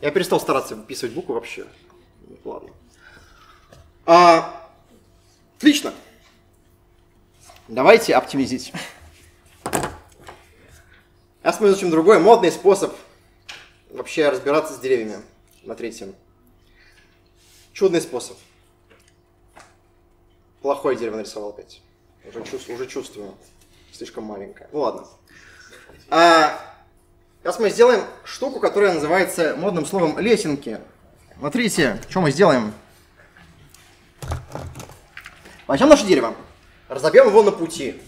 Я перестал стараться выписывать буквы вообще. Ладно. А, отлично. Давайте оптимизить. Я смотрю, зачем другой модный способ вообще разбираться с деревьями. Смотрите. Чудный способ. Плохое дерево нарисовал опять. Уже, чувс- уже чувствую. Слишком маленькое. Ну ладно. А, сейчас мы сделаем штуку, которая называется модным словом лесенки. Смотрите, что мы сделаем. Возьмем наше дерево. Разобьем его на пути.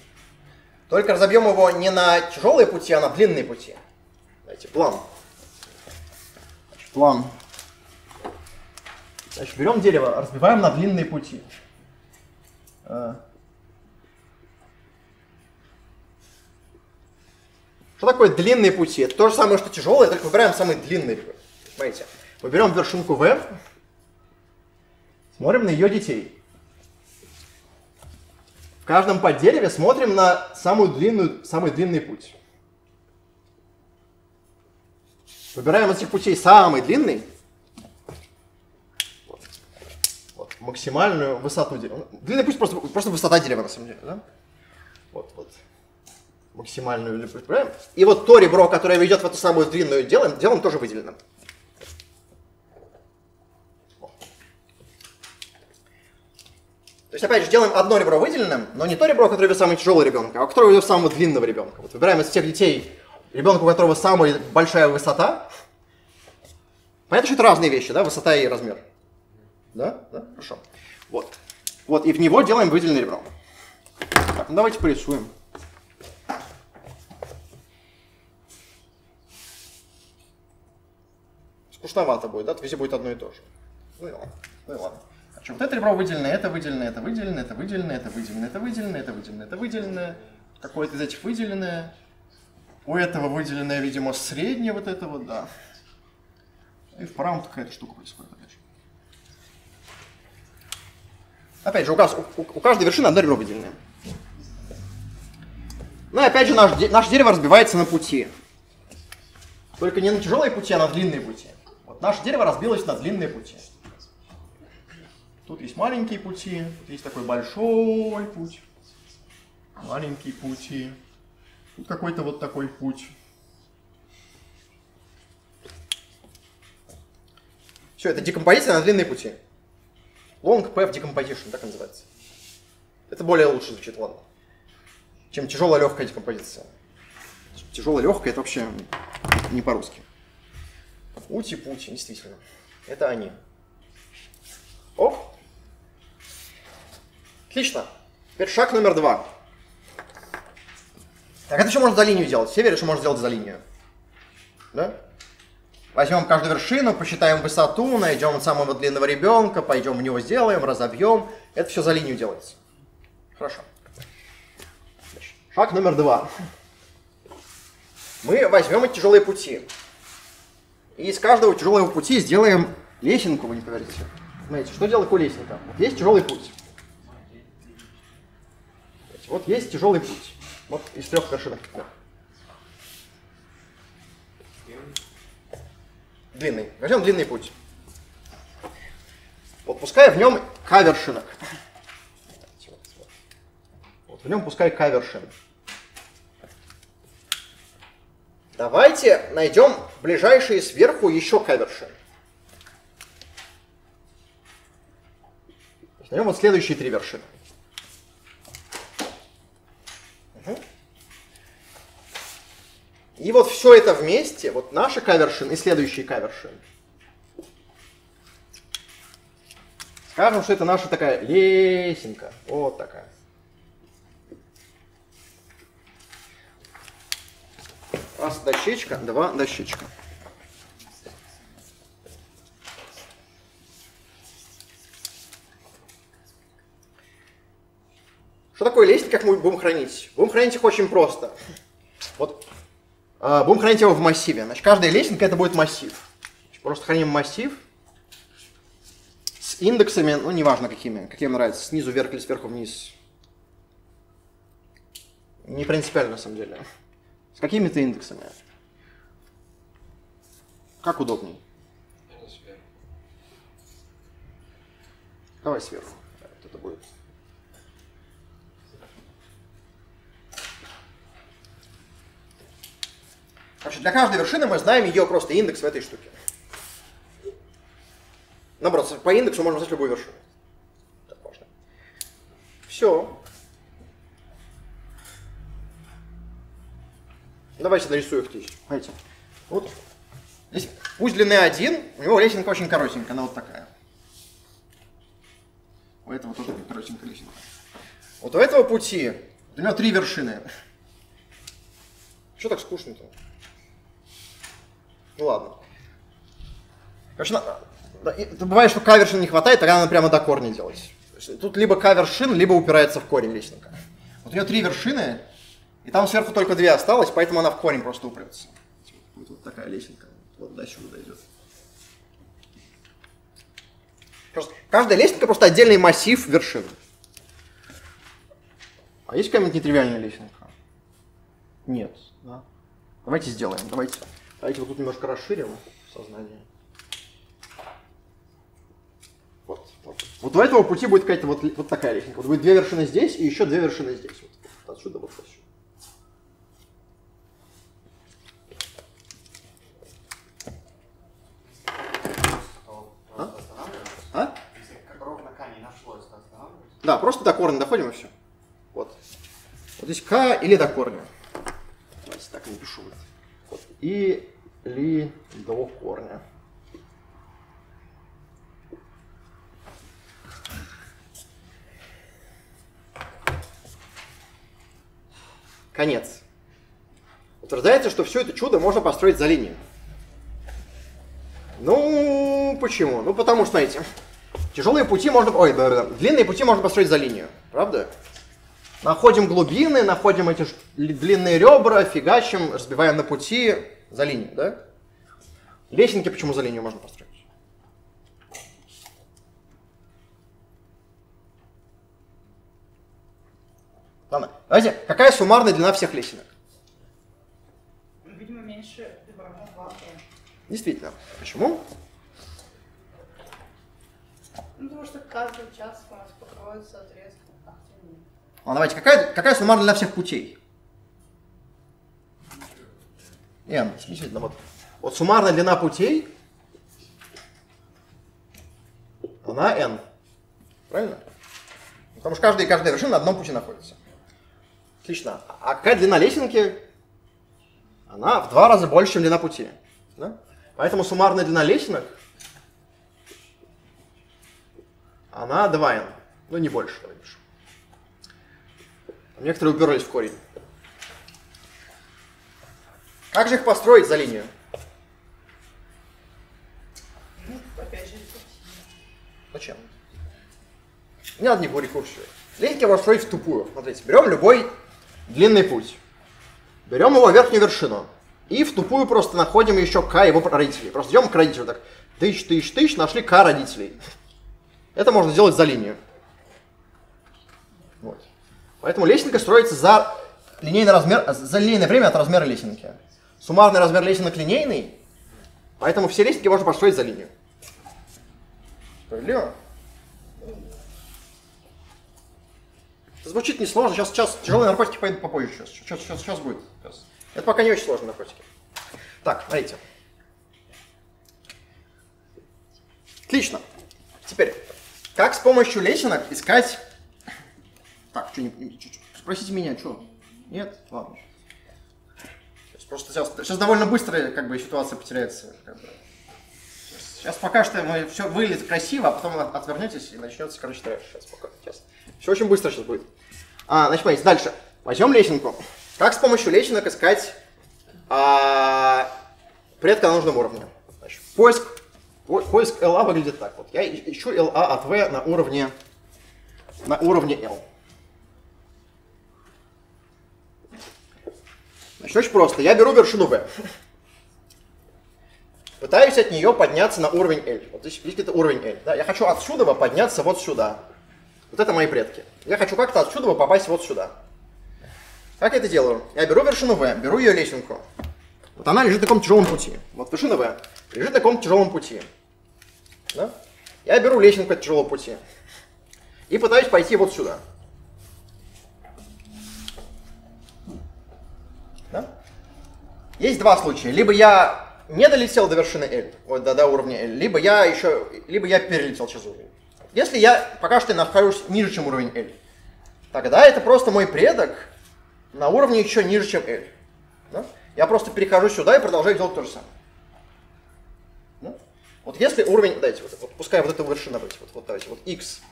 Только разобьем его не на тяжелые пути, а на длинные пути. Давайте, план. План. Значит, берем дерево, разбиваем на длинные пути. Что такое длинные пути? Это то же самое, что тяжелые, только выбираем самый длинный. Смотрите, мы берем вершинку V, смотрим на ее детей. В каждом поддереве смотрим на самую длинную, самый длинный путь. Выбираем из этих путей самый длинный. Вот. Вот, максимальную высоту дерева. Длинный путь просто, просто высота дерева, на самом деле. Да? Вот, вот. Максимальную. И вот то ребро, которое ведет в эту самую длинную, делаем, делаем тоже выделенным. То есть, опять же, делаем одно ребро выделенным, но не то ребро, которое ведет самый тяжелый ребенка, а которое ведет самого длинного ребенка. Вот выбираем из всех детей ребенка, у которого самая большая высота. Понятно, что это разные вещи, да, высота и размер. Да? Да? Хорошо. Вот. Вот, и в него делаем выделенное ребро. Так, ну давайте порисуем. Скучновато будет, да? Везде будет одно и то же. Ну и ладно. Ну и ладно. Значит, вот это ребро выделенное, это выделенное, это выделенное, это выделенное, это выделенное, это выделенное, это выделенное, это выделенное. Какое-то из этих выделенное. У этого выделенное, видимо, среднее вот это вот, да. И в правом какая-то штука происходит опять же. Опять же, у, каз- у- у каждой вершины одно ребро выделенное. Ну и опять же, наш, наше дерево разбивается на пути. Только не на тяжелые пути, а на длинные пути. Наше дерево разбилось на длинные пути. Тут есть маленькие пути, тут есть такой большой путь, маленькие пути, тут какой-то вот такой путь. Все, это декомпозиция на длинные пути. Long path decomposition, так называется. Это более лучше звучит, ладно. Чем тяжелая легкая декомпозиция. Тяжелая легкая это вообще не по-русски. Ути-пути, действительно. Это они. Оп. Отлично. Теперь шаг номер два. Так, это еще можно за линию делать. Все верят, что можно сделать за линию. Да? Возьмем каждую вершину, посчитаем высоту, найдем самого длинного ребенка, пойдем в него сделаем, разобьем. Это все за линию делается. Хорошо. Шаг номер два. Мы возьмем эти тяжелые пути. И из каждого тяжелого пути сделаем лесенку, вы не поверите. Смотрите, что делает лесенка? Вот есть тяжелый путь. Вот есть тяжелый путь. Вот из трех вершинок. Да. длинный. Возьмем длинный путь. Вот пускай в нем k вершинок. Вот в нем пускай k вершин. Давайте найдем ближайшие сверху еще k вершин. Найдем вот следующие три вершины. И вот все это вместе, вот наши кавершин и следующие кавершин. Скажем, что это наша такая лесенка. Вот такая. Раз дощечка, два дощечка. Что такое лестница, как мы будем хранить? Будем хранить их очень просто. Вот э, будем хранить его в массиве. Значит, каждая лестница это будет массив. Просто храним массив с индексами, ну, неважно какими, какие вам нравятся, снизу вверх или сверху вниз. Не принципиально, на самом деле. Какими-то индексами. Как удобней? Давай сверху. Это будет. Значит, для каждой вершины мы знаем ее просто индекс в этой штуке. Наоборот, по индексу можно назвать любую вершину. Все. Давайте нарисую их здесь. Смотрите. Вот. Здесь пусть длины один, у него лесенка очень коротенькая, она вот такая. У этого тоже коротенькая лесенка. Вот у этого пути у него три вершины. Что так скучно-то? Ну ладно. Короче, да, бывает, что кавершин не хватает, тогда надо прямо до корня делать. Тут либо кавершин, либо упирается в корень лестника. Вот у нее три вершины, и там сверху только две осталось, поэтому она в корень просто упрется. Вот, вот такая лесенка. Вот до сюда дойдет. Просто, каждая лестница просто отдельный массив вершин. А есть какая-нибудь нетривиальная лестница? Нет. Да? Давайте сделаем. Давайте. Давайте вот тут немножко расширим сознание. Вот, вот. вот у этого пути будет какая-то вот, вот такая лестница. Вот будет две вершины здесь и еще две вершины здесь. Вот отсюда вот отсюда. А? А? Если как ровно К не нашлось, то останавливается. Да, просто до корня доходим и все. Вот. Вот здесь К или до корня. Давайте так напишу. Вот. И ли до корня. Конец. Утверждается, что все это чудо можно построить за линию. Ну, почему? Ну, потому что, смотрите, тяжелые пути можно... Ой, да, да, длинные пути можно построить за линию, правда? Находим глубины, находим эти ли- длинные ребра, фигачим, разбиваем на пути за линию, да? Лесенки почему за линию можно построить? Ладно, давайте, какая суммарная длина всех лесенок? Ну, Видимо, меньше равно 2 Действительно. Почему? Ну, потому что каждый час у нас покроется отрезком активнее. Ну, давайте, какая, какая суммарная длина всех путей? n, действительно, вот. Вот суммарная длина путей, она n. Правильно? Потому что каждая и каждая вершина на одном пути находится. Отлично. А какая длина лесенки? Она в два раза больше, чем длина пути. Да? Поэтому суммарная длина лесенок, она 2n. Ну, не больше, давай пишу. Некоторые уперлись в корень. Как же их построить за линию? Зачем? Не надо никакую рекурсию. Линейки можно в тупую. Смотрите, берем любой длинный путь. Берем его верхнюю вершину. И в тупую просто находим еще К его родителей. Просто идем к родителю так. Тысяч, тысяч, тысяч, нашли К родителей. Это можно сделать за линию. Вот. Поэтому лесенка строится за линейный размер, за линейное время от размера лесенки. Суммарный размер лесенок линейный, Поэтому все лестники можно построить за линию. Справедливо? Это звучит несложно. Сейчас, сейчас тяжелые наркотики пойдут попозже. Сейчас, сейчас, сейчас, сейчас будет. Сейчас. Это пока не очень сложные наркотики. Так, смотрите. Отлично. Теперь, как с помощью лесенок искать... Так, что, не, спросите меня, что? Нет? Ладно. Просто сейчас, сейчас довольно быстро как бы ситуация потеряется. как бы. Сейчас, пока что мы все выглядит красиво, а потом от- отвернетесь и начнется, короче, трэш. Сейчас пока. Сейчас. Все очень быстро сейчас будет. А, значит, смотрите, дальше. Возьмем лесенку. Как с помощью лесенок искать а, предка на нужном уровне? Значит, поиск, по- поиск LA выглядит так. Вот я ищу LA от V на уровне на уровне L. Значит, очень просто. Я беру вершину V. Пытаюсь от нее подняться на уровень L. Вот здесь видите, это уровень L. Да? Я хочу отсюда подняться вот сюда. Вот это мои предки. Я хочу как-то отсюда попасть вот сюда. Как я это делаю? Я беру вершину V, беру ее лесенку. Вот она лежит на таком тяжелом пути. Вот вершина V лежит на таком тяжелом пути. Да? Я беру лесенку от тяжелого пути. И пытаюсь пойти вот сюда. Да? Есть два случая. Либо я не долетел до вершины L, вот до, до уровня L, либо я еще, либо я перелетел через уровень. Если я пока что нахожусь ниже, чем уровень L, тогда это просто мой предок на уровне еще ниже, чем L. Да? Я просто перехожу сюда и продолжаю делать то же самое. Вот если уровень, дайте, вот, вот пускай вот эта вершина быть, вот, вот давайте, вот x,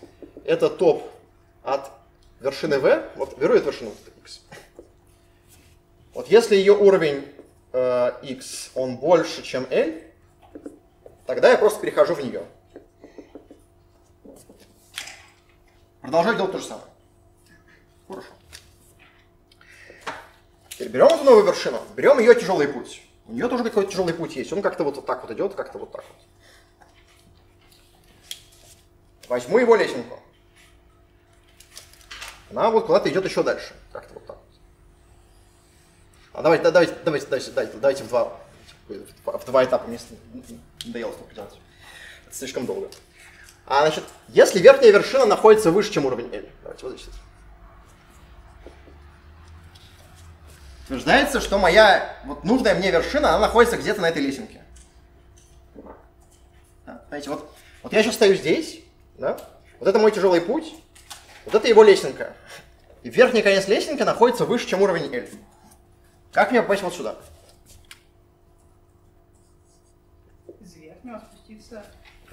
это топ от вершины v, вот беру эту вершину, вот x. Вот если ее уровень э, x, он больше, чем L, тогда я просто перехожу в нее. Продолжаю делать то же самое. Хорошо. Теперь берем эту новую вершину, берем ее тяжелый путь. У нее тоже какой-то тяжелый путь есть. Он как-то вот так вот идет, как-то вот так вот. Возьму его лесенку. Она вот куда-то идет еще дальше. Как-то вот так. А давайте, да, давайте, давайте, давайте, давайте, давайте в два, в два этапа мне надоело столько делать. Это слишком долго. А, значит, если верхняя вершина находится выше, чем уровень L. Давайте вот здесь. Утверждается, что моя вот нужная мне вершина, она находится где-то на этой лесенке. Да, Знаете, вот, вот я сейчас стою здесь, да? Вот это мой тяжелый путь, вот это его лесенка. И верхний конец лесенки находится выше, чем уровень L. Как мне попасть вот сюда? Из верхнего спуститься.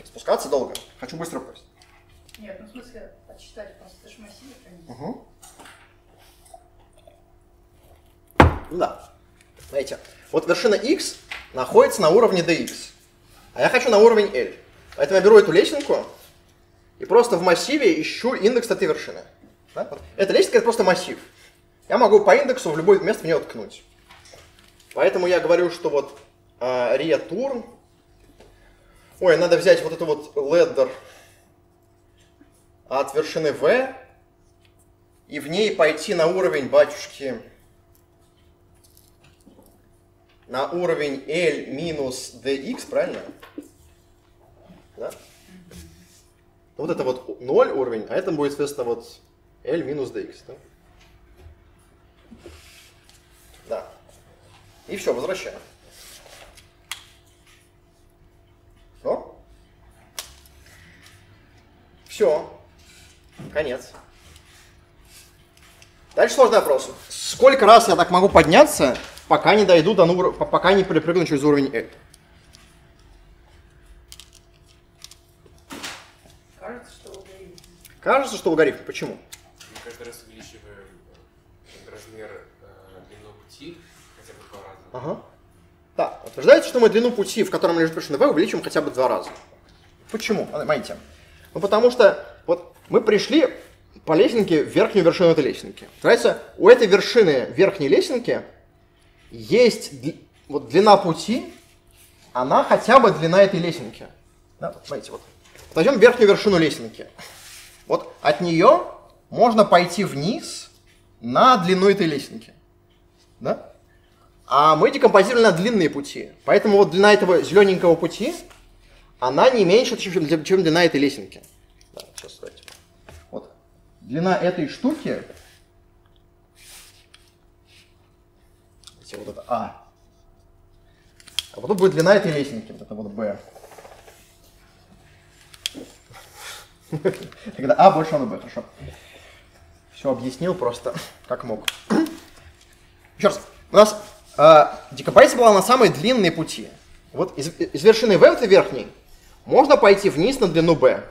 Спускаться долго. Хочу быстро попасть. Нет, ну в смысле, отчитать просто, это же массивы, конечно. Угу. Ну да. Смотрите, вот вершина x находится на уровне dx, а я хочу на уровень L. Поэтому я беру эту лесенку и просто в массиве ищу индекс этой вершины. Да? Вот. Эта лесенка это просто массив. Я могу по индексу в любое место в нее ткнуть. Поэтому я говорю, что вот э, ретурн. Ой, надо взять вот эту вот ladder от вершины v и в ней пойти на уровень батюшки, на уровень L минус dx, правильно? Да? Вот это вот 0 уровень, а это будет, соответственно, вот L минус dx. Да? да. И все, возвращаем. Все? Все. Конец. Дальше сложный вопрос. Сколько раз я так могу подняться, пока не дойду до ур- по- пока не перепрыгну через уровень L? Кажется, что логарифм. Кажется, что логарифм. Почему? Мы каждый раз увеличиваем э, размер э, длину пути хотя бы два раза. Ага. Да, утверждается, что мы длину пути, в котором лежит вершина V, увеличим хотя бы два раза. Почему? А, Понимаете? Ну, потому что вот мы пришли по лесенке в верхнюю вершину этой лесенки. Нравится? У этой вершины верхней лесенки есть дли- вот длина пути, она хотя бы длина этой лесенки. Да, вот, смотрите, вот. Возьмем верхнюю вершину лесенки. Вот от нее можно пойти вниз на длину этой лесенки. Да? А мы декомпозировали на длинные пути. Поэтому вот длина этого зелененького пути, она не меньше, чем, чем длина этой лесенки. Да, сейчас, давайте. Вот. Длина этой штуки, вот это А. А вот тут будет длина этой лесенки, вот это вот Б. Тогда А больше равно Б, хорошо. Все объяснил просто, как мог. Еще раз. У нас э, декомпозиция была на самые длинные пути. Вот из, из вершины В, этой верхней, можно пойти вниз на длину B.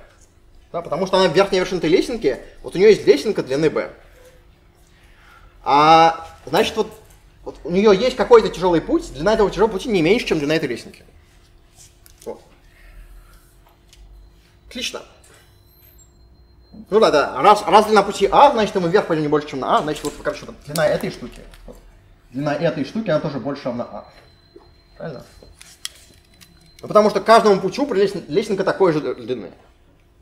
Да, потому что она верхняя вершина этой лесенки, вот у нее есть лесенка длины B. А значит, вот, вот у нее есть какой-то тяжелый путь, длина этого тяжелого пути не меньше, чем длина этой лесенки. Вот. Отлично. Ну да, да. Раз, раз длина пути А, значит, мы вверх пойдем не больше, чем на А, значит, вот, короче, вот, длина этой штуки. Вот. Длина этой штуки, она тоже больше равна А. Правильно? Ну, потому что каждому путю лесенка такой же длины.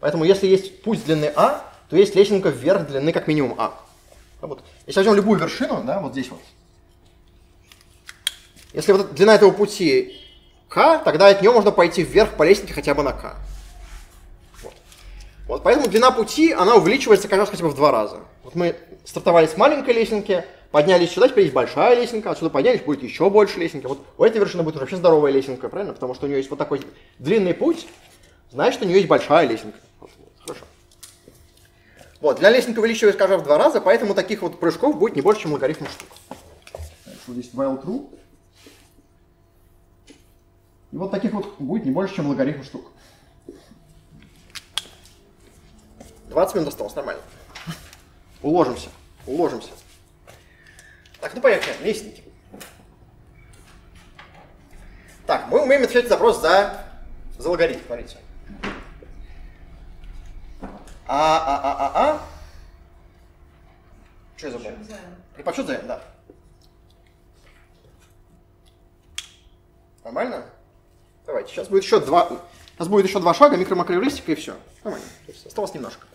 Поэтому если есть путь длины А, то есть лесенка вверх длины как минимум А. Вот. Если возьмем любую вершину, да, вот здесь вот. Если вот длина этого пути К, тогда от нее можно пойти вверх по лестнице хотя бы на К. Вот, поэтому длина пути, она увеличивается как раз хотя бы в два раза. Вот мы стартовали с маленькой лесенки, поднялись сюда, теперь есть большая лесенка, отсюда поднялись, будет еще больше лесенки. Вот у этой вершины будет вообще здоровая лесенка, правильно? Потому что у нее есть вот такой длинный путь, значит, у нее есть большая лесенка. Вот, хорошо. Вот, для лесенки увеличивается, скажем, в два раза, поэтому таких вот прыжков будет не больше, чем логарифм штук. Вот здесь while true. И вот таких вот будет не больше, чем логарифм штук. 20 минут осталось, нормально. (laughs) Уложимся, уложимся. Так, ну поехали, лестники. Так, мы умеем отвечать запрос за, за логарифм, смотрите. А, а, а, а, а. Что я забыл? И подсчет заем, да. Нормально? Давайте, сейчас будет еще два, сейчас будет еще два шага, микро-макроэвристика и все. Нормально, осталось немножко.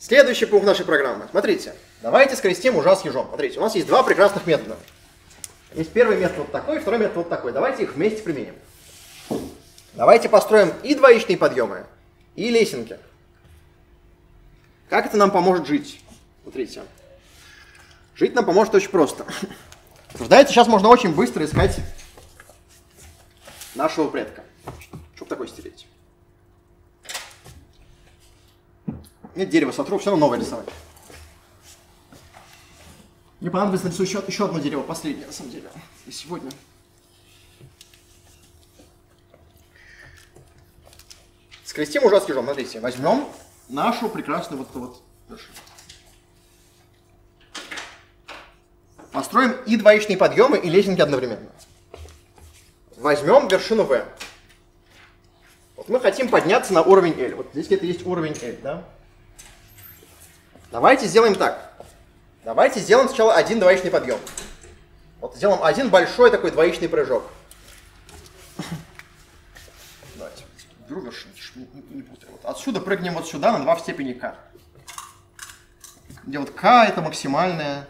Следующий пункт нашей программы. Смотрите, давайте скрестим ужас с ежом. Смотрите, у нас есть два прекрасных метода. Есть первый метод вот такой, второй метод вот такой. Давайте их вместе применим. Давайте построим и двоичные подъемы, и лесенки. Как это нам поможет жить? Смотрите. Жить нам поможет очень просто. Утверждается, сейчас можно очень быстро искать нашего предка. Чтобы такой стереть. Нет, дерево сотру, все равно новое рисовать. Мне понадобится нарисую еще, еще одно дерево, последнее, на самом деле, и сегодня. Скрестим ужас кижом, смотрите, возьмем нашу прекрасную вот эту вот вершину. Построим и двоичные подъемы, и лесенки одновременно. Возьмем вершину V. Вот мы хотим подняться на уровень L. Вот здесь где-то есть уровень L, да? Давайте сделаем так. Давайте сделаем сначала один двоичный подъем. Вот сделаем один большой такой двоичный прыжок. Давайте. Вершинки, не, не, путаю. Вот отсюда прыгнем вот сюда на 2 в степени k. Где вот k это максимальное,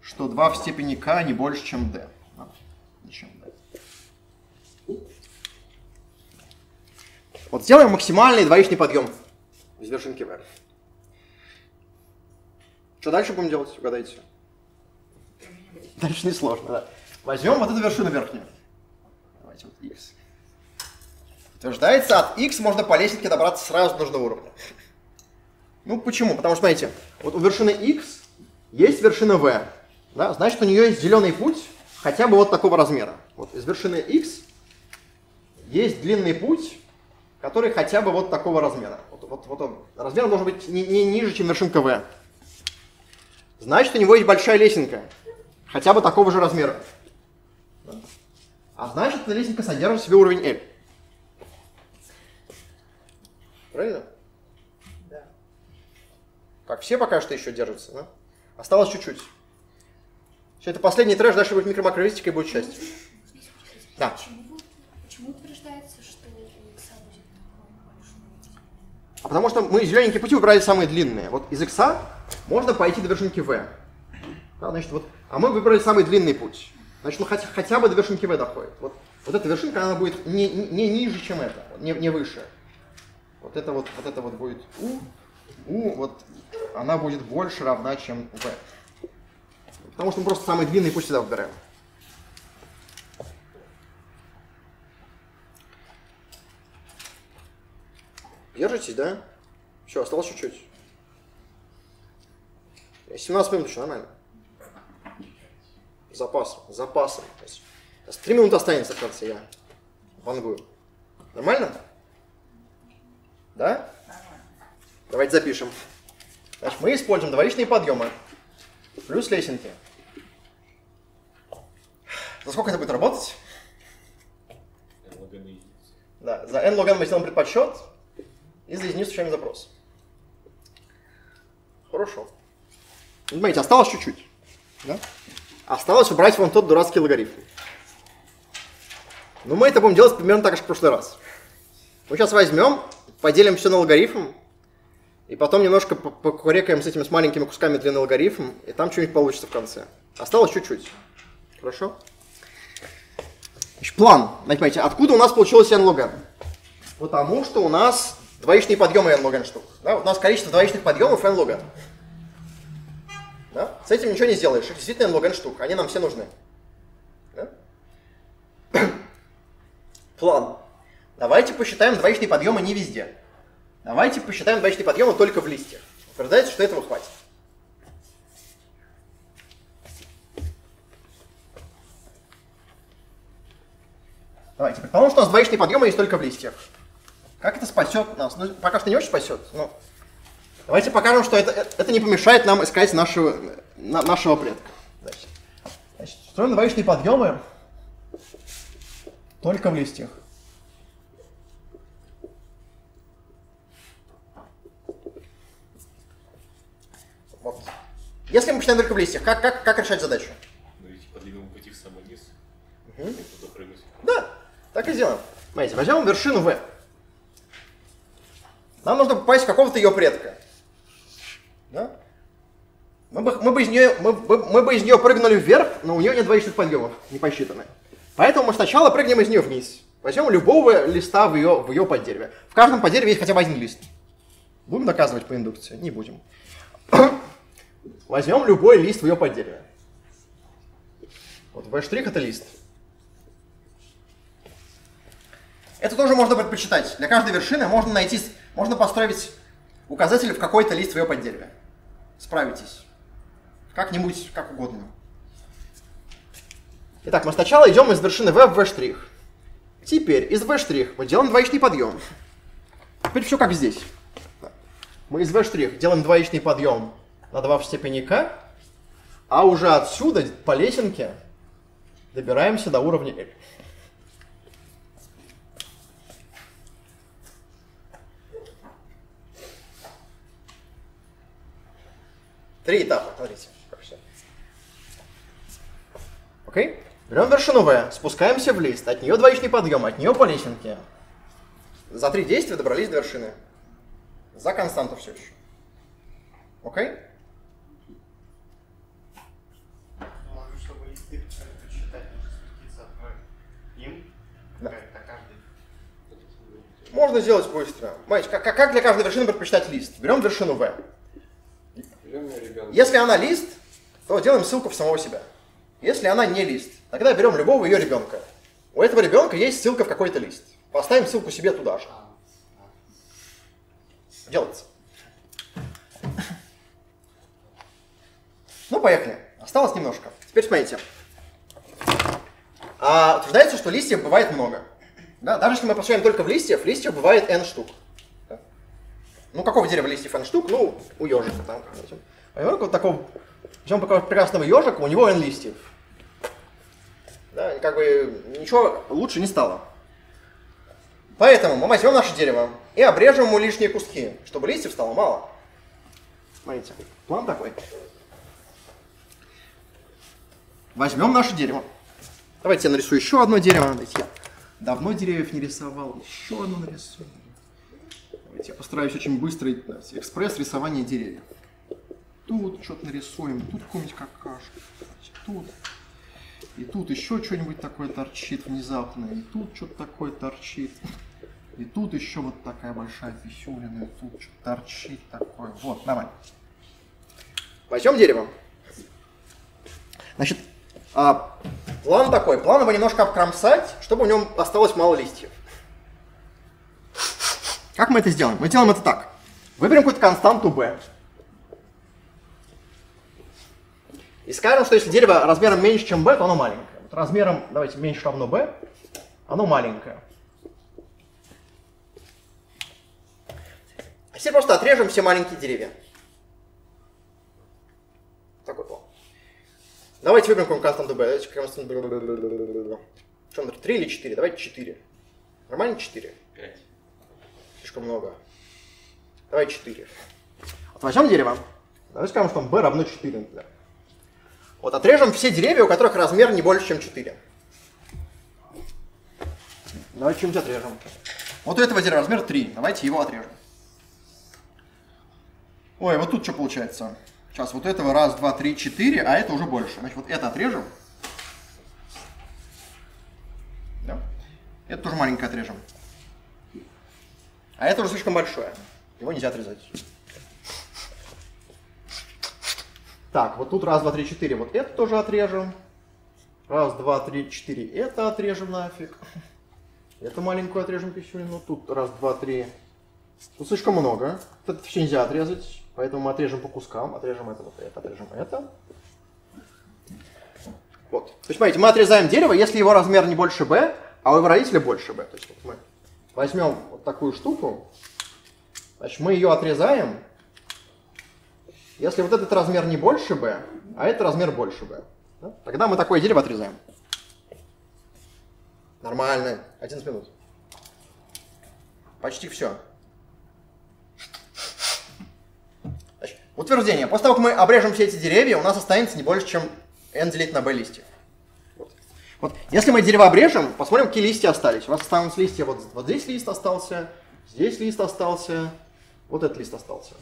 что 2 в степени k не больше, чем d. А. Вот сделаем максимальный двоичный подъем из вершинки v. Что дальше будем делать? Угадайте. Дальше не сложно, да. Возьмем вот эту вершину верхнюю. Давайте вот x. Утверждается, от x можно по лестнике добраться сразу до нужного уровня. Ну, почему? Потому что, смотрите, вот у вершины x есть вершина v. Да? Значит, у нее есть зеленый путь хотя бы вот такого размера. Вот из вершины x есть длинный путь, который хотя бы вот такого размера. Вот, вот, вот он. Размер должен быть не, не ниже, чем вершинка v. Значит, у него есть большая лесенка, хотя бы такого же размера. А значит, эта лесенка содержит в себе уровень L. Правильно? Да. Как все пока что еще держатся, да? Осталось чуть-чуть. Все, это последний трэш, дальше будет микромакровистика и будет счастье. Да. Почему, почему утверждается, что икса будет такой большой? А потому что мы зелененькие пути выбрали самые длинные. Вот из икса можно пойти до вершинки V. Да, значит, вот а мы выбрали самый длинный путь. Значит, ну хотя, хотя бы до вершинки V доходит. Вот, вот эта вершинка, она будет не, не, не ниже, чем это, не, не выше. Вот это вот, вот это вот будет U, U, вот она будет больше равна, чем V. Потому что мы просто самый длинный путь сюда выбираем. Держитесь, да? Все, осталось чуть-чуть. 17 минут еще нормально. Запасом, запасом. Сейчас 3 минуты останется, кажется, я вангую. Нормально? Да? Давайте запишем. Значит, мы используем двоичные подъемы плюс лесенки. За сколько это будет работать? Да, за n n мы сделаем предподсчет и за единицу включаем запрос. Хорошо. Смотрите, осталось чуть-чуть. Да? Осталось убрать вон тот дурацкий логарифм. Но мы это будем делать примерно так же, как в прошлый раз. Мы сейчас возьмем, поделим все на логарифм, и потом немножко по- покурекаем с этими с маленькими кусками длины логарифм, и там что-нибудь получится в конце. Осталось чуть-чуть. Хорошо? Значит, план. Понимаете, откуда у нас получилось n log n? Потому что у нас двоичные подъемы n log n штук. Да? Вот у нас количество двоичных подъемов n log n. Да? С этим ничего не сделаешь. Их действительно n штук. Они нам все нужны. Да? (clears throat) План. Давайте посчитаем двоичные подъемы не везде. Давайте посчитаем двоичные подъемы только в листьях. Утверждается, что этого хватит. Давайте. Предположим, что у нас двоичные подъемы есть только в листьях. Как это спасет нас? Ну, пока что не очень спасет. Но давайте покажем, что это, это не помешает нам искать нашего, на- нашего предка. Значит, значит, строим двоичные подъемы только в листьях. Вот. Если мы посчитаем только в листьях, как, как, как решать задачу? Ну, идти по длинному пути в самый низ. Прыгнуть. Да, так и сделаем. Смотрите, возьмем вершину V. Нам нужно попасть в какого-то ее предка. Да? Мы бы, мы, бы из нее, мы, бы- мы бы из нее прыгнули вверх, но у нее нет двоичных подъемов, не посчитаны. Поэтому мы сначала прыгнем из нее вниз. Возьмем любого листа в ее, в ее поддереве. В каждом поддереве есть хотя бы один лист. Будем доказывать по индукции? Не будем. (coughs) Возьмем любой лист в ее поддереве. Вот V' это лист. Это тоже можно предпочитать. Для каждой вершины можно найти, можно построить указатели в какой-то лист в ее поддереве. Справитесь. Как-нибудь, как угодно. Итак, мы сначала идем из вершины V в V'. Теперь из V' мы делаем двоичный подъем. Теперь все как здесь. Мы из V' делаем двоичный подъем на 2 в степени k, а уже отсюда по лесенке добираемся до уровня L. Три этапа, смотрите. Окей? Берем вершину V, спускаемся в лист, от нее двоичный подъем, от нее по лесенке. За три действия добрались до вершины. За константу все еще. Окей? В. Да. Можно сделать быстро. Знаете, как, как- для каждой вершины предпочитать лист? Берем вершину V. Если она лист, то делаем ссылку в самого себя. Если она не лист, тогда берем любого ее ребенка. У этого ребенка есть ссылка в какой-то лист. Поставим ссылку себе туда же. Делается. Ну, поехали. Осталось немножко. Теперь смотрите. А, утверждается, что листьев бывает много. Да? Даже если мы посмотрим только в листьев, листьев бывает n штук. Ну, какого дерева листьев n штук? Ну, у ежика там. допустим. Возьмем вот такого, возьмем такого прекрасного ежика, у него n листьев. Да, как бы ничего лучше не стало. Поэтому мы возьмем наше дерево и обрежем ему лишние куски, чтобы листьев стало мало. Смотрите, план такой. Возьмем наше дерево. Давайте я нарисую еще одно дерево. Давайте я давно деревьев не рисовал. Еще одно нарисую. Давайте я постараюсь очень быстро. Экспресс рисования деревьев. тут что-то нарисуем, тут какую-нибудь какашку, тут. И тут еще что-нибудь такое торчит внезапно, и тут что-то такое торчит. И тут еще вот такая большая фисюлина, и тут что-то торчит такое. Вот, давай. Возьмем дерево. Значит, а, план такой. План его немножко обкромсать, чтобы у него осталось мало листьев. Как мы это сделаем? Мы делаем это так. Выберем какую-то константу b. И скажем, что если дерево размером меньше, чем b, то оно маленькое. Вот размером, давайте, меньше равно b, оно маленькое. А теперь просто отрежем все маленькие деревья. Такой план. Давайте выберем какую константу b. Давайте константу. Что, 3 или 4? Давайте 4. Нормально 4? Пять. Слишком много. Давай 4. Вот возьмем дерево. Давай скажем, что b равно 4, например. Вот отрежем все деревья, у которых размер не больше, чем 4. Давайте что-нибудь отрежем. Вот у этого дерева размер 3. Давайте его отрежем. Ой, вот тут что получается? Сейчас, вот этого раз, два, три, четыре, а это уже больше. Значит, вот это отрежем. Да? Это тоже маленькое отрежем. А это уже слишком большое. Его нельзя отрезать. Так, вот тут раз, два, три, четыре. Вот это тоже отрежем. Раз, два, три, четыре. Это отрежем нафиг. Это маленькую отрежем пищулину. Тут раз, два, три. Тут слишком много. Это все нельзя отрезать. Поэтому мы отрежем по кускам. Отрежем это, вот это, отрежем это. Вот. То есть, смотрите, мы отрезаем дерево, если его размер не больше b, а у его родителя больше b. То есть, вот мы возьмем вот такую штуку, значит, мы ее отрезаем, если вот этот размер не больше b, а этот размер больше b, да, тогда мы такое дерево отрезаем. Нормально, 11 минут. Почти все. Значит, утверждение. После того, как мы обрежем все эти деревья, у нас останется не больше, чем n делить на b листьев. Вот. Если мы дерево обрежем, посмотрим, какие листья остались. У вас останутся листья, вот, вот здесь лист остался, здесь лист остался, вот этот лист остался.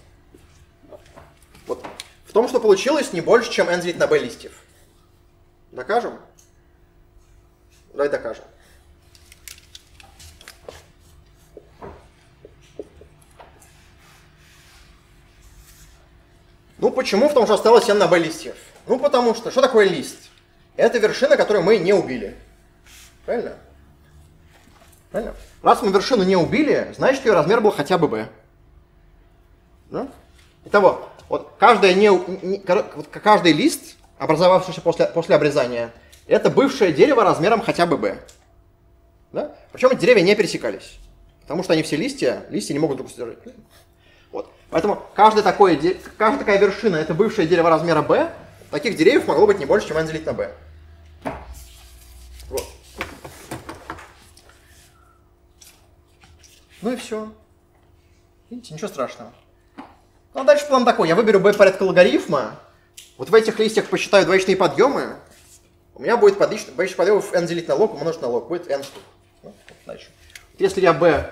Вот. В том, что получилось не больше, чем n делить на b листьев. Докажем? Давай докажем. Ну, почему в том, что осталось n на b листьев? Ну, потому что, что такое лист? Это вершина, которую мы не убили. Правильно? Правильно? Раз мы вершину не убили, значит, ее размер был хотя бы b. Да? Итого, вот, каждая не, не, каждый лист, образовавшийся после, после обрезания, это бывшее дерево размером хотя бы b. Да? Причем эти деревья не пересекались. Потому что они все листья, листья не могут друг друга содержать. Вот. Поэтому каждое такое, каждая такая вершина это бывшее дерево размера b. Таких деревьев могло быть не больше, чем n делить на b. Ну и все. Видите, ничего страшного. Ну а дальше план такой. Я выберу b порядка логарифма. Вот в этих листьях посчитаю двоичные подъемы. У меня будет двоичных подъемов n делить на лог умножить на лог. Будет n штук. Ну, дальше. Если я b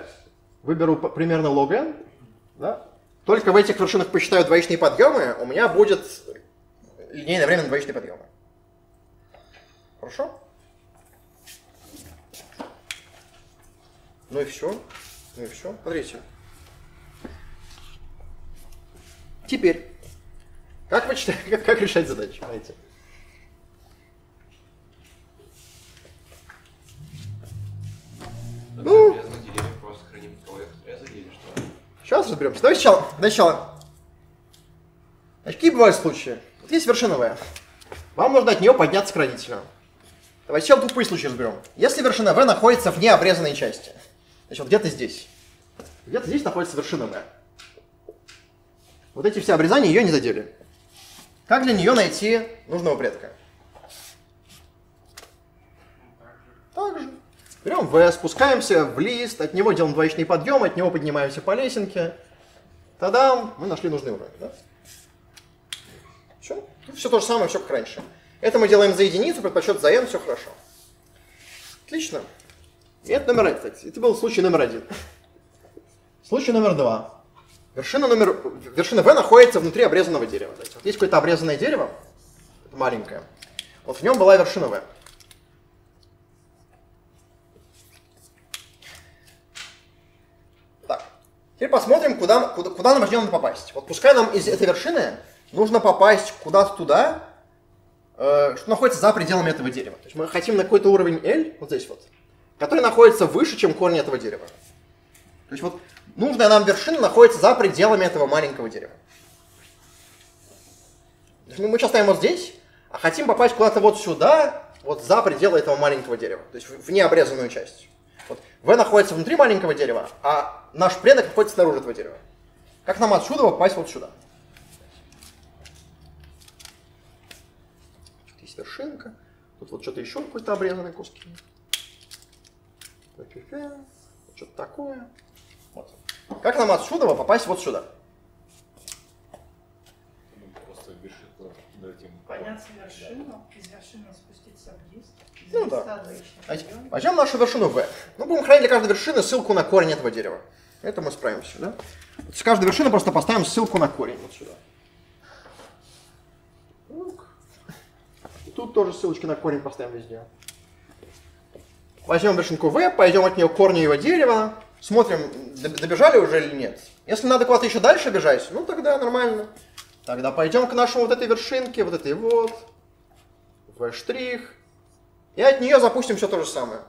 выберу примерно лог n, да, только в этих вершинах посчитаю двоичные подъемы, у меня будет линейное время на двоичные подъемы. Хорошо? Ну и все. Ну и все. Смотрите. Теперь, как, почитать, как, (laughs) как решать задачи? Знаете? Ну, деревья просто храним в голове, или что? Сейчас разберемся. Давай сначала. Сначала. Значит, какие бывают случаи? Вот есть вершина V. Вам нужно от нее подняться к родителю. Давайте сначала тупые случаи разберем. Если вершина V находится в необрезанной части, значит, вот где-то здесь. Где-то здесь находится вершина V. Вот эти все обрезания ее не задели. Как для нее найти нужного предка? Так же. Берем V, спускаемся в лист, от него делаем двоичный подъем, от него поднимаемся по лесенке. Тогда мы нашли нужный уровень. Да? Все. Все то же самое, все как раньше. Это мы делаем за единицу, предпочет за n, все хорошо. Отлично. И это номер один, кстати. Это был случай номер один. Случай номер два. вершина номер, вершина v находится внутри обрезанного дерева. То есть, вот есть какое-то обрезанное дерево, маленькое. Вот в нем была вершина v. Так, теперь посмотрим, куда, куда, куда нам нужно попасть. Вот пускай нам из этой вершины нужно попасть куда-то туда, э, что находится за пределами этого дерева. То есть мы хотим на какой-то уровень L, вот здесь вот, который находится выше, чем корень этого дерева. То есть вот нужная нам вершина находится за пределами этого маленького дерева. Мы, сейчас стоим вот здесь, а хотим попасть куда-то вот сюда, вот за пределы этого маленького дерева, то есть в необрезанную часть. Вот V находится внутри маленького дерева, а наш предок находится снаружи этого дерева. Как нам отсюда попасть вот сюда? Тут есть вершинка, тут вот что-то еще какой-то обрезанный куски. Что-то такое. Вот. Как нам отсюда попасть вот сюда? Ну, Просто вершинку дадим. Подняться в вершину, из вершины спуститься вниз. из Ну да. Возьмем нашу вершину V. Ну, будем хранить для каждой вершины ссылку на корень этого дерева. Это мы справимся, да? Вот с каждой вершины просто поставим ссылку на корень вот сюда. Тут тоже ссылочки на корень поставим везде. Возьмем вершинку V, пойдем от нее к корню его дерева, смотрим, добежали уже или нет. Если надо куда-то еще дальше бежать, ну тогда нормально. Тогда пойдем к нашему вот этой вершинке, вот этой вот. V. И от нее запустим все то же самое.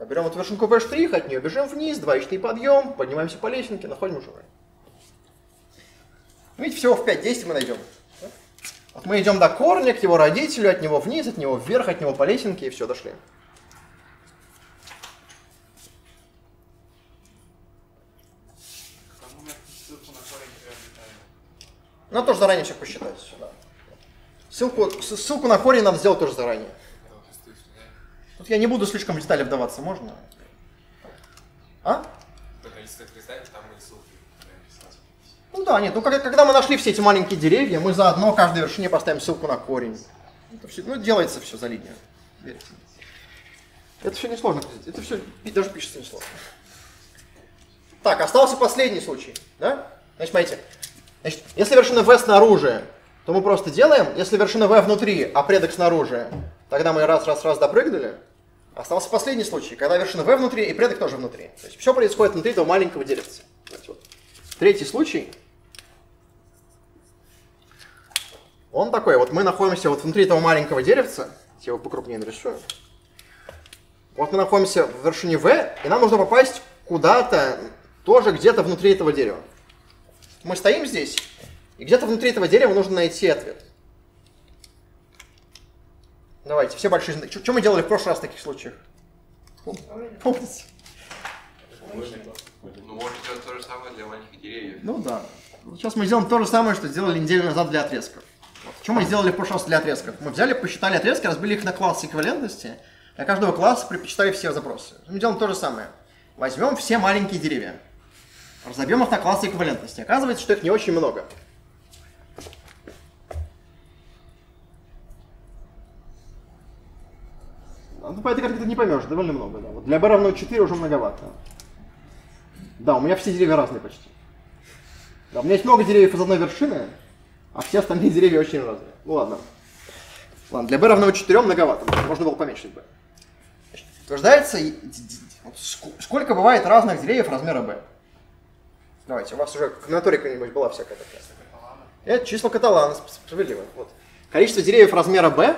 Берем эту вершинку V от нее бежим вниз, двоичный подъем, поднимаемся по лесенке, находим уже V. Видите, всего в 5 действий мы найдем. Вот мы идем до корня, к его родителю, от него вниз, от него вверх, от него по лесенке, и все, дошли. Кому на ссылку на корень приобретаем? Надо тоже заранее все посчитать. Да. Ссылку, ссылку на корень надо сделать тоже заранее. Тут я не буду слишком в детали вдаваться, можно? А? Ну да, нет, ну когда, мы нашли все эти маленькие деревья, мы заодно каждой вершине поставим ссылку на корень. Это все, ну, делается все за линию. Верьте. Это все несложно. Это все даже пишется несложно. Так, остался последний случай. Да? Значит, смотрите. Значит, если вершина V снаружи, то мы просто делаем. Если вершина V внутри, а предок снаружи, тогда мы раз, раз, раз допрыгнули. Остался последний случай, когда вершина V внутри и предок тоже внутри. То есть все происходит внутри этого маленького деревца. Вот. Третий случай. Он такой, вот мы находимся вот внутри этого маленького деревца. Я его покрупнее нарисую. Вот мы находимся в вершине V, и нам нужно попасть куда-то, тоже где-то внутри этого дерева. Мы стоим здесь, и где-то внутри этого дерева нужно найти ответ. Давайте, все большие знаки. Что мы делали в прошлый раз в таких случаях? Помните? Ну, сделать то же самое для маленьких деревьев. Ну да. Сейчас мы сделаем то же самое, что сделали неделю назад для отрезков. Вот. Что мы сделали в прошлый раз для отрезков? Мы взяли, посчитали отрезки, разбили их на классы эквивалентности, для каждого класса предпочитали все запросы. Мы делаем то же самое. Возьмем все маленькие деревья, разобьем их на классы эквивалентности. Оказывается, что их не очень много. А, Ну, по этой карте ты не поймешь, довольно много, да. Вот для b равно 4 уже многовато. Да, у меня все деревья разные почти. Да, у меня есть много деревьев из одной вершины, а все остальные деревья очень разные. Ну ладно. Ладно, для b равно 4 многовато. Можно было поменьше b. Значит, утверждается, вот ск- сколько бывает разных деревьев размера b. Давайте, у вас уже в натуре какая-нибудь была всякая такая. Это число каталана, сп- справедливо. Вот. Количество деревьев размера b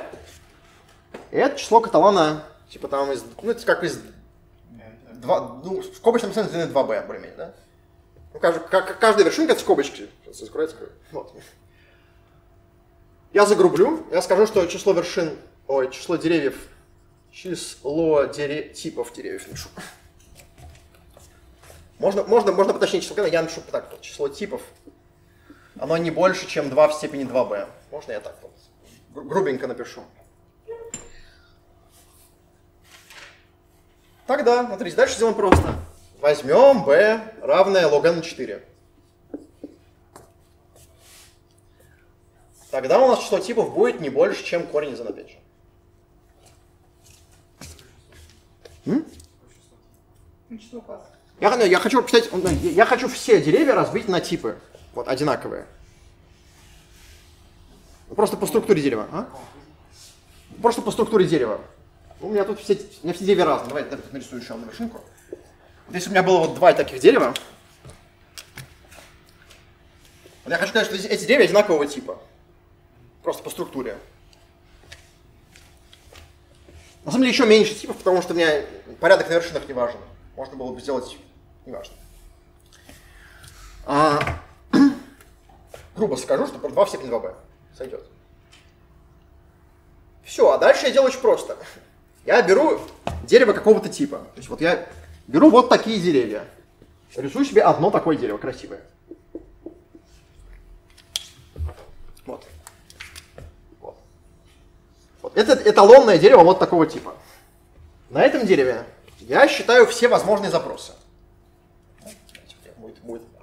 – это число каталана, типа там из, ну это как из два, ну, в скобочном смысле длины 2b, более-менее, да? Ну, как- каждая вершинка это скобочки. Сейчас я скрою, скрою. Вот. Я загрублю, я скажу, что число вершин, ой, число деревьев, число дере- типов деревьев напишу. Можно, можно, можно поточнее число, я напишу так вот, число типов, оно не больше, чем 2 в степени 2b. Можно я так вот, гру- грубенько напишу. Тогда, смотрите, дальше сделаем просто. Возьмем b равное log n на 4. Тогда у нас число типов будет не больше, чем корень из n опять же. Число классов. Я, я хочу посчитать, ну, я хочу все деревья разбить на типы, вот одинаковые. Просто по структуре дерева. А? Просто по структуре дерева. У меня тут все, у меня все деревья разные. Давай, давай нарисую еще одну вершинку. Вот если у меня было вот два таких дерева, вот я хочу сказать, что эти деревья одинакового типа. Просто по структуре. На самом деле еще меньше типов, потому что у меня порядок на вершинах не важен. Можно было бы сделать, неважно. А, грубо скажу, что 2 в степени 2b сойдет. Все, а дальше я делаю очень просто. Я беру дерево какого-то типа. То есть вот я беру вот такие деревья. Рисую себе одно такое дерево красивое. Вот. Вот. вот. Это эталонное дерево вот такого типа. На этом дереве я считаю все возможные запросы.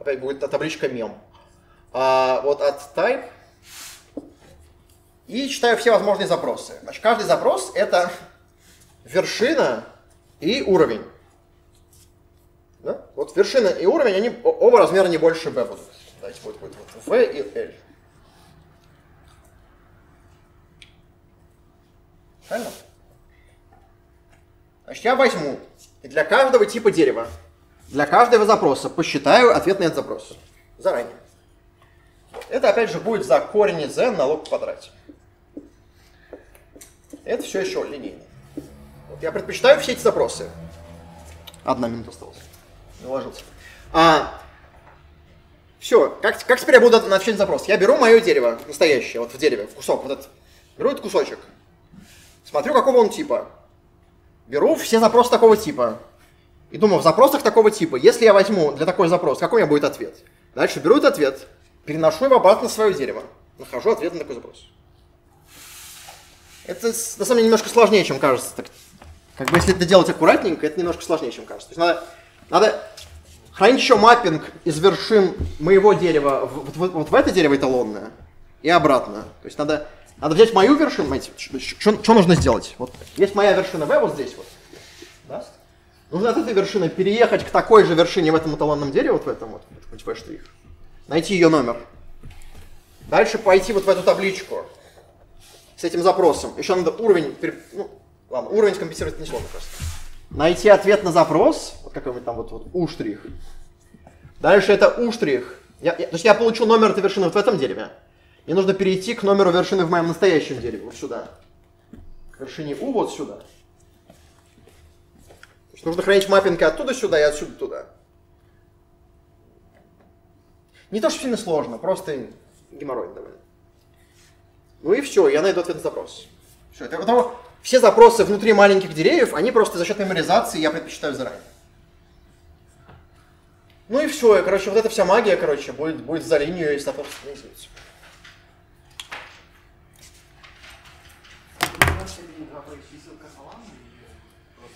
Опять будет табличка мем. А, вот от type и читаю все возможные запросы. Значит, каждый запрос это вершина и уровень. Да? Вот вершина и уровень, они оба размера не больше b будут. Давайте будет, будет вот v и l. Правильно? Значит, я возьму для каждого типа дерева, для каждого запроса посчитаю ответ на этот запрос. Заранее. Это опять же будет за корень из n на лог в квадрате. Это все еще линейно. Вот я предпочитаю все эти запросы. Одна минута осталась. Не уложился. А, все, как, как теперь я буду отвечать на запрос? Я беру мое дерево, настоящее, вот в дереве, в кусок, вот этот. Беру этот кусочек. Смотрю, какого он типа. Беру все запросы такого типа. И думаю, в запросах такого типа, если я возьму для такой запрос, какой у меня будет ответ? Дальше беру этот ответ, переношу его обратно в свое дерево. Нахожу ответ на такой запрос. Это на самом деле немножко сложнее, чем кажется. Так, как бы если это делать аккуратненько, это немножко сложнее, чем кажется. То есть надо, надо хранить еще маппинг из вершин моего дерева вот, вот, вот в это дерево эталонное и обратно. То есть надо, надо взять мою вершину, что нужно сделать? Вот есть моя вершина V вот здесь вот. Нужно от этой вершины переехать к такой же вершине в этом эталонном дереве, вот в этом вот, в V'. Найти ее номер. Дальше пойти вот в эту табличку с этим запросом. Еще надо уровень, ну, ладно, уровень скомпенсировать не сложно просто. Найти ответ на запрос, вот какой-нибудь там вот, вот у штрих. Дальше это у штрих. Я, я, то есть я получу номер этой вершины вот в этом дереве. Мне нужно перейти к номеру вершины в моем настоящем дереве, вот сюда. К вершине у вот сюда. Есть нужно хранить маппинги оттуда сюда и отсюда туда. Не то, что сильно сложно, просто геморрой довольно. Ну и все, я найду ответ на запрос. Все, это потому все запросы внутри маленьких деревьев, они просто за счет меморизации я предпочитаю заранее. Ну и все, и, короче, вот эта вся магия, короче, будет, будет за линию, если запрос синхронизируется.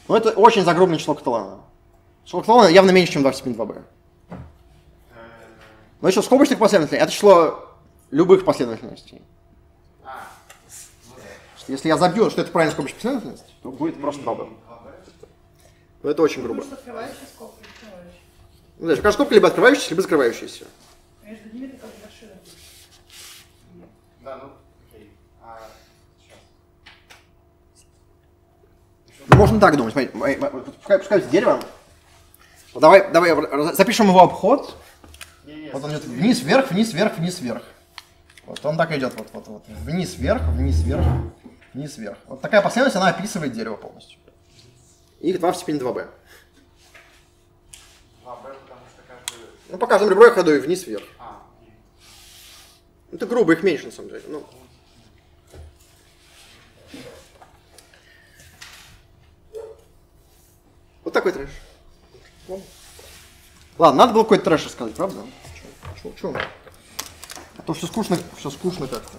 Ну это очень загробное число каталана. Число каталана явно меньше, чем 2 в степени 2b. Но еще скобочных последовательностей это число любых последовательностей. Если я забью, что это правильная скобочная последовательность, то будет просто дробом. Но это очень грубо. Ну, да, каждая скобка либо открывающаяся, либо закрывающаяся. Между ними это как вершина. Да, ну, окей. А, сейчас. Ну, можно так думать. Смотри, пускай, пускай дерево. Вот давай, давай запишем его обход. Вот он идет вниз, вверх, вниз, вверх, вниз, вверх. Вот он так идет, вот, вот, вот. Вниз, вверх, вниз, вверх, вниз, вверх. Вот такая последовательность, она описывает дерево полностью. Их 2 в степени 2b. 2b, потому что каждый... Ну, по каждому ребру я ходу и вниз, вверх. А. Ну, это грубо, их меньше, на самом деле. Ну. Вот такой трэш. Ладно, надо было какой-то трэш рассказать, правда? Чего? Чего? А то все скучно, все скучно как-то.